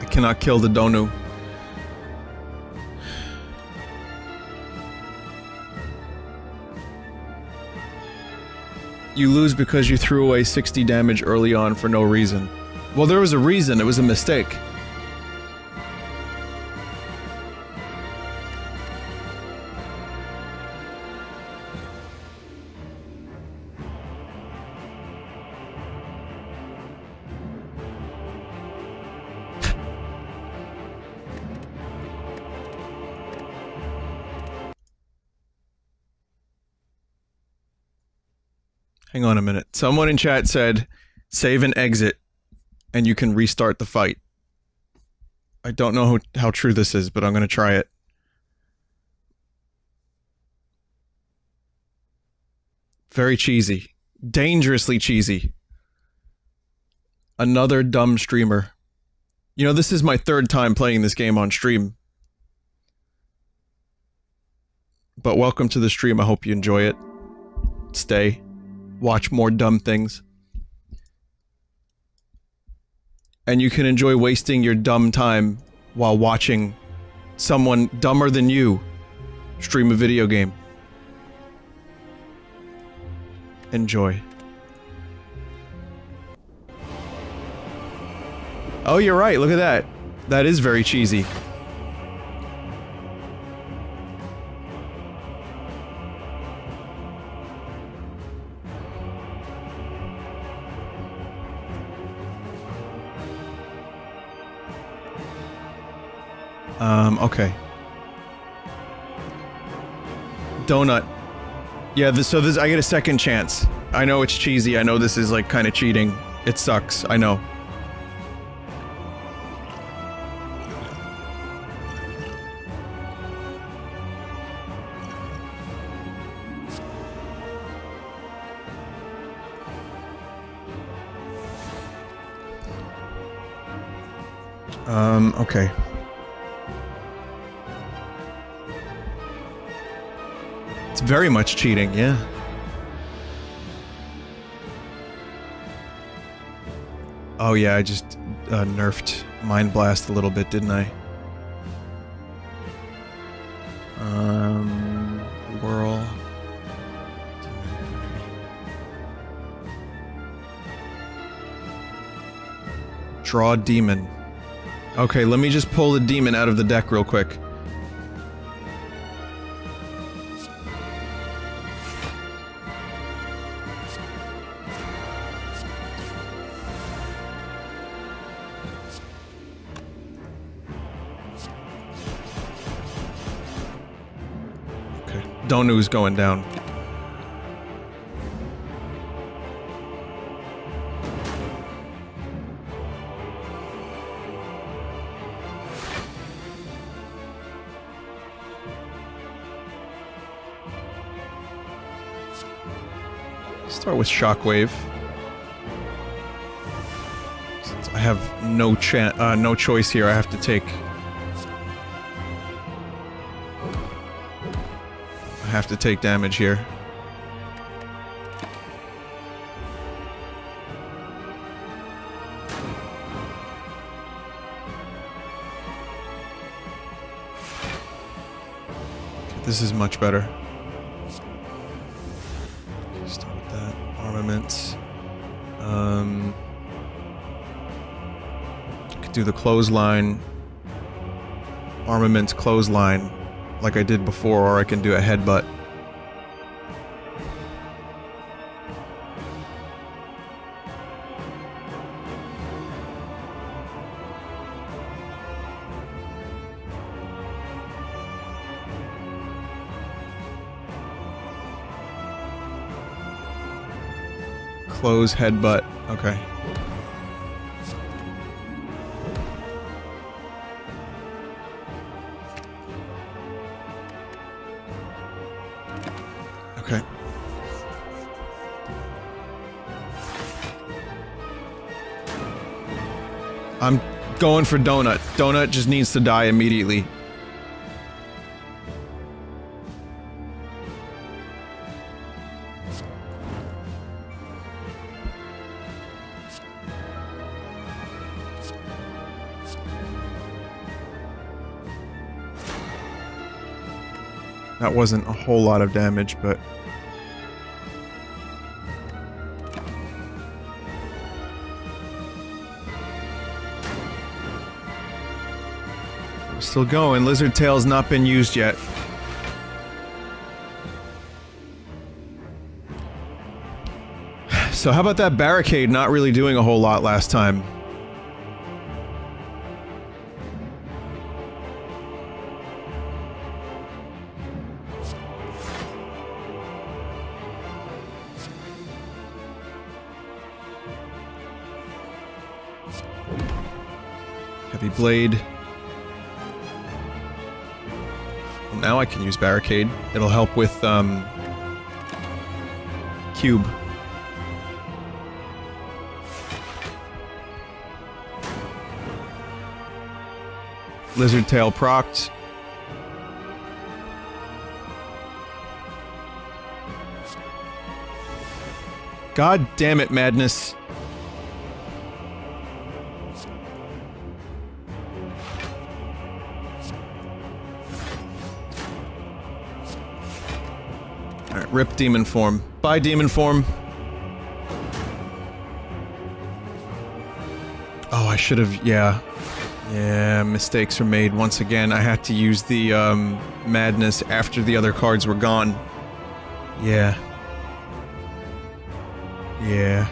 [SPEAKER 1] I cannot kill the Donu. You lose because you threw away 60 damage early on for no reason. Well, there was a reason, it was a mistake. Someone in chat said, save and exit, and you can restart the fight. I don't know how, how true this is, but I'm going to try it. Very cheesy. Dangerously cheesy. Another dumb streamer. You know, this is my third time playing this game on stream. But welcome to the stream. I hope you enjoy it. Stay watch more dumb things. And you can enjoy wasting your dumb time while watching someone dumber than you stream a video game. Enjoy. Oh, you're right. Look at that. That is very cheesy. Um, okay. Donut. Yeah, this, so this, I get a second chance. I know it's cheesy, I know this is like kind of cheating. It sucks, I know. Very much cheating, yeah. Oh yeah, I just uh, nerfed Mind Blast a little bit, didn't I? Um, whirl. Draw demon. Okay, let me just pull the demon out of the deck real quick. Donu's going down. Start with Shockwave. Since I have no uh, no choice here, I have to take. Have to take damage here. This is much better. With that. Armaments. Um, could do the clothesline armaments clothesline like I did before, or I can do a headbutt. Close headbutt. Okay. Going for Donut. Donut just needs to die immediately. That wasn't a whole lot of damage, but... still going. Lizard Tail's not been used yet. So how about that barricade not really doing a whole lot last time? Heavy blade. Now I can use barricade. It'll help with, um... Cube. Lizard tail procced. God damn it, madness. Rip demon form. Bye, demon form. Oh, I should have, yeah. Yeah, mistakes were made once again. I had to use the, um, madness after the other cards were gone. Yeah. Yeah.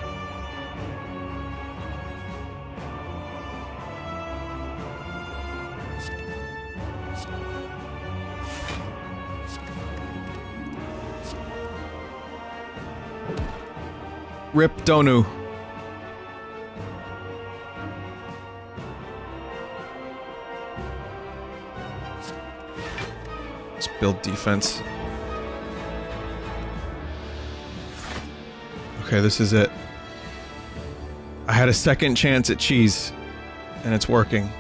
[SPEAKER 1] Rip Donu. Let's build defense. Okay, this is it. I had a second chance at cheese, and it's working.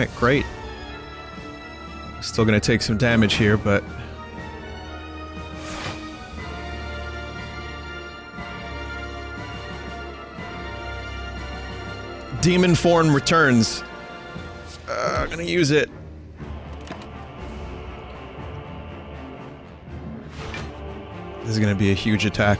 [SPEAKER 1] Alright, great. Still gonna take some damage here, but... Demon form returns. Uh, I'm gonna use it. This is gonna be a huge attack.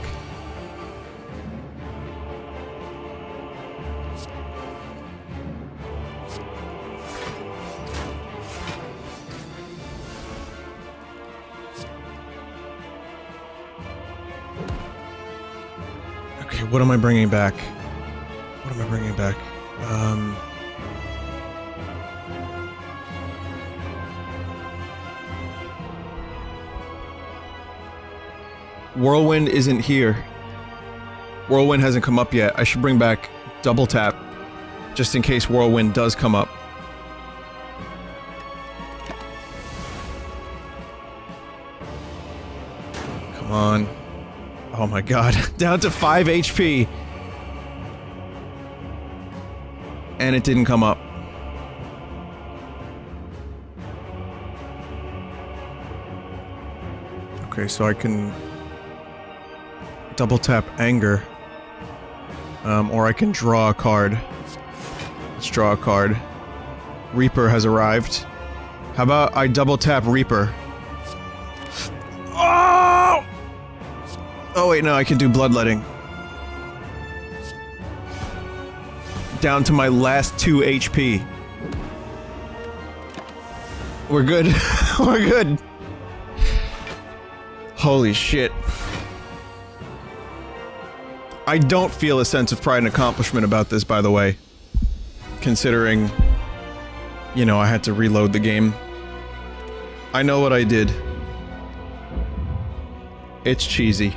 [SPEAKER 1] Am I bringing back? What am I bringing back? Um... Whirlwind isn't here. Whirlwind hasn't come up yet. I should bring back Double Tap, just in case Whirlwind does come up. God. Down to 5 HP. And it didn't come up. Okay, so I can double tap anger. Um, or I can draw a card. Let's draw a card. Reaper has arrived. How about I double tap Reaper? Wait, now I can do bloodletting. Down to my last 2 HP. We're good. We're good. Holy shit. I don't feel a sense of pride and accomplishment about this, by the way. Considering, you know, I had to reload the game. I know what I did. It's cheesy.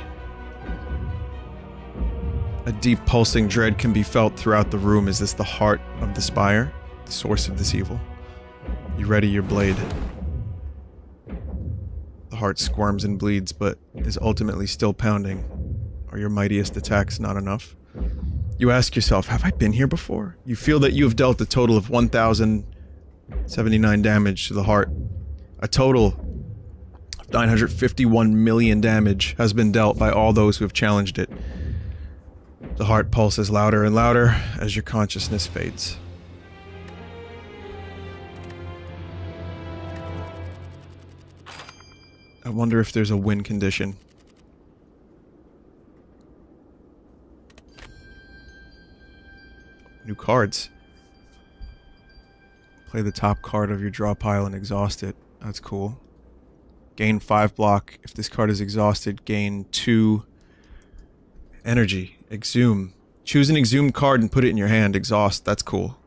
[SPEAKER 1] Deep pulsing dread can be felt throughout the room. Is this the heart of the spire? The source of this evil? You ready your blade. The heart squirms and bleeds, but is ultimately still pounding. Are your mightiest attacks not enough? You ask yourself, have I been here before? You feel that you have dealt a total of 1,079 damage to the heart. A total of 951 million damage has been dealt by all those who have challenged it. The heart pulses louder and louder as your consciousness fades. I wonder if there's a win condition. New cards. Play the top card of your draw pile and exhaust it. That's cool. Gain 5 block. If this card is exhausted, gain 2 energy. Exhume. Choose an exhumed card and put it in your hand. Exhaust. That's cool.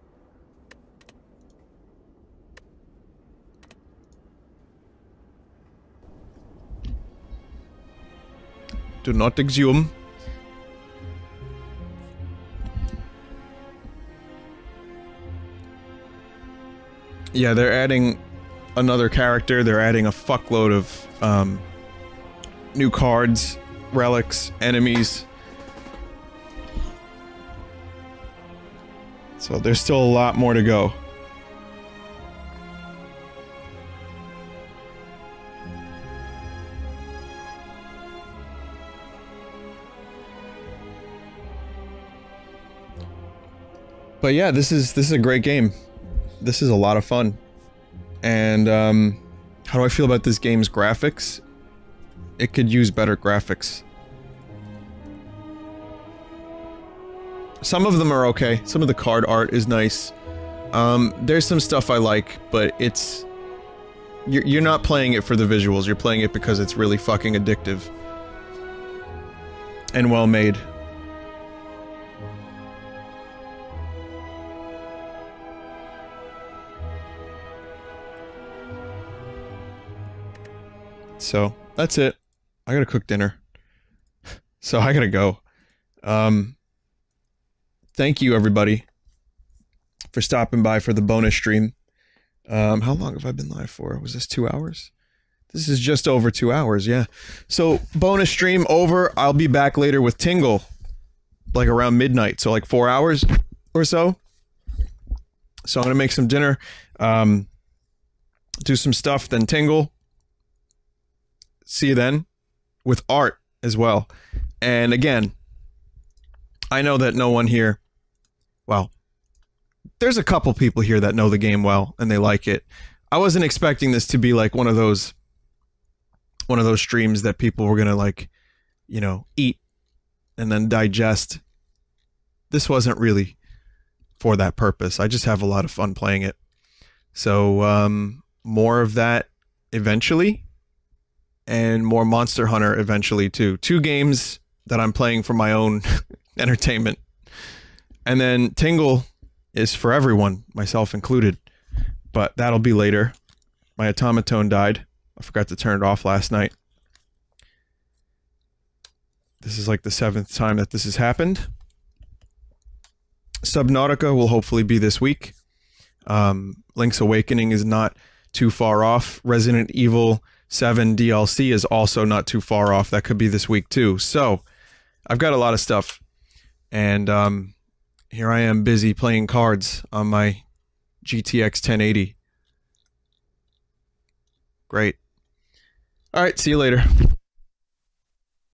[SPEAKER 1] Do not exhume. Yeah, they're adding another character. They're adding a fuckload of um, new cards, relics, enemies. So there's still a lot more to go. But yeah, this is this is a great game. This is a lot of fun. And um how do I feel about this game's graphics? It could use better graphics. Some of them are okay. Some of the card art is nice. Um, there's some stuff I like, but it's... You're, you're not playing it for the visuals, you're playing it because it's really fucking addictive. And well made. So, that's it. I gotta cook dinner. so I gotta go. Um, thank you everybody for stopping by for the bonus stream. Um, how long have I been live for? Was this two hours? This is just over two hours, yeah. So bonus stream over. I'll be back later with Tingle, like around midnight. So like four hours or so. So I'm gonna make some dinner, um, do some stuff, then Tingle. See you then, with art as well. And again, I know that no one here well, there's a couple people here that know the game well and they like it. I wasn't expecting this to be like one of those one of those streams that people were going to like, you know, eat and then digest. This wasn't really for that purpose. I just have a lot of fun playing it. So, um more of that eventually and more Monster Hunter eventually too. Two games that I'm playing for my own entertainment. And then Tingle is for everyone, myself included. But that'll be later. My automaton died. I forgot to turn it off last night. This is like the seventh time that this has happened. Subnautica will hopefully be this week. Um, Link's Awakening is not too far off. Resident Evil 7 DLC is also not too far off. That could be this week too. So, I've got a lot of stuff. And um, here I am busy playing cards on my GTX 1080. Great. All right, see you later.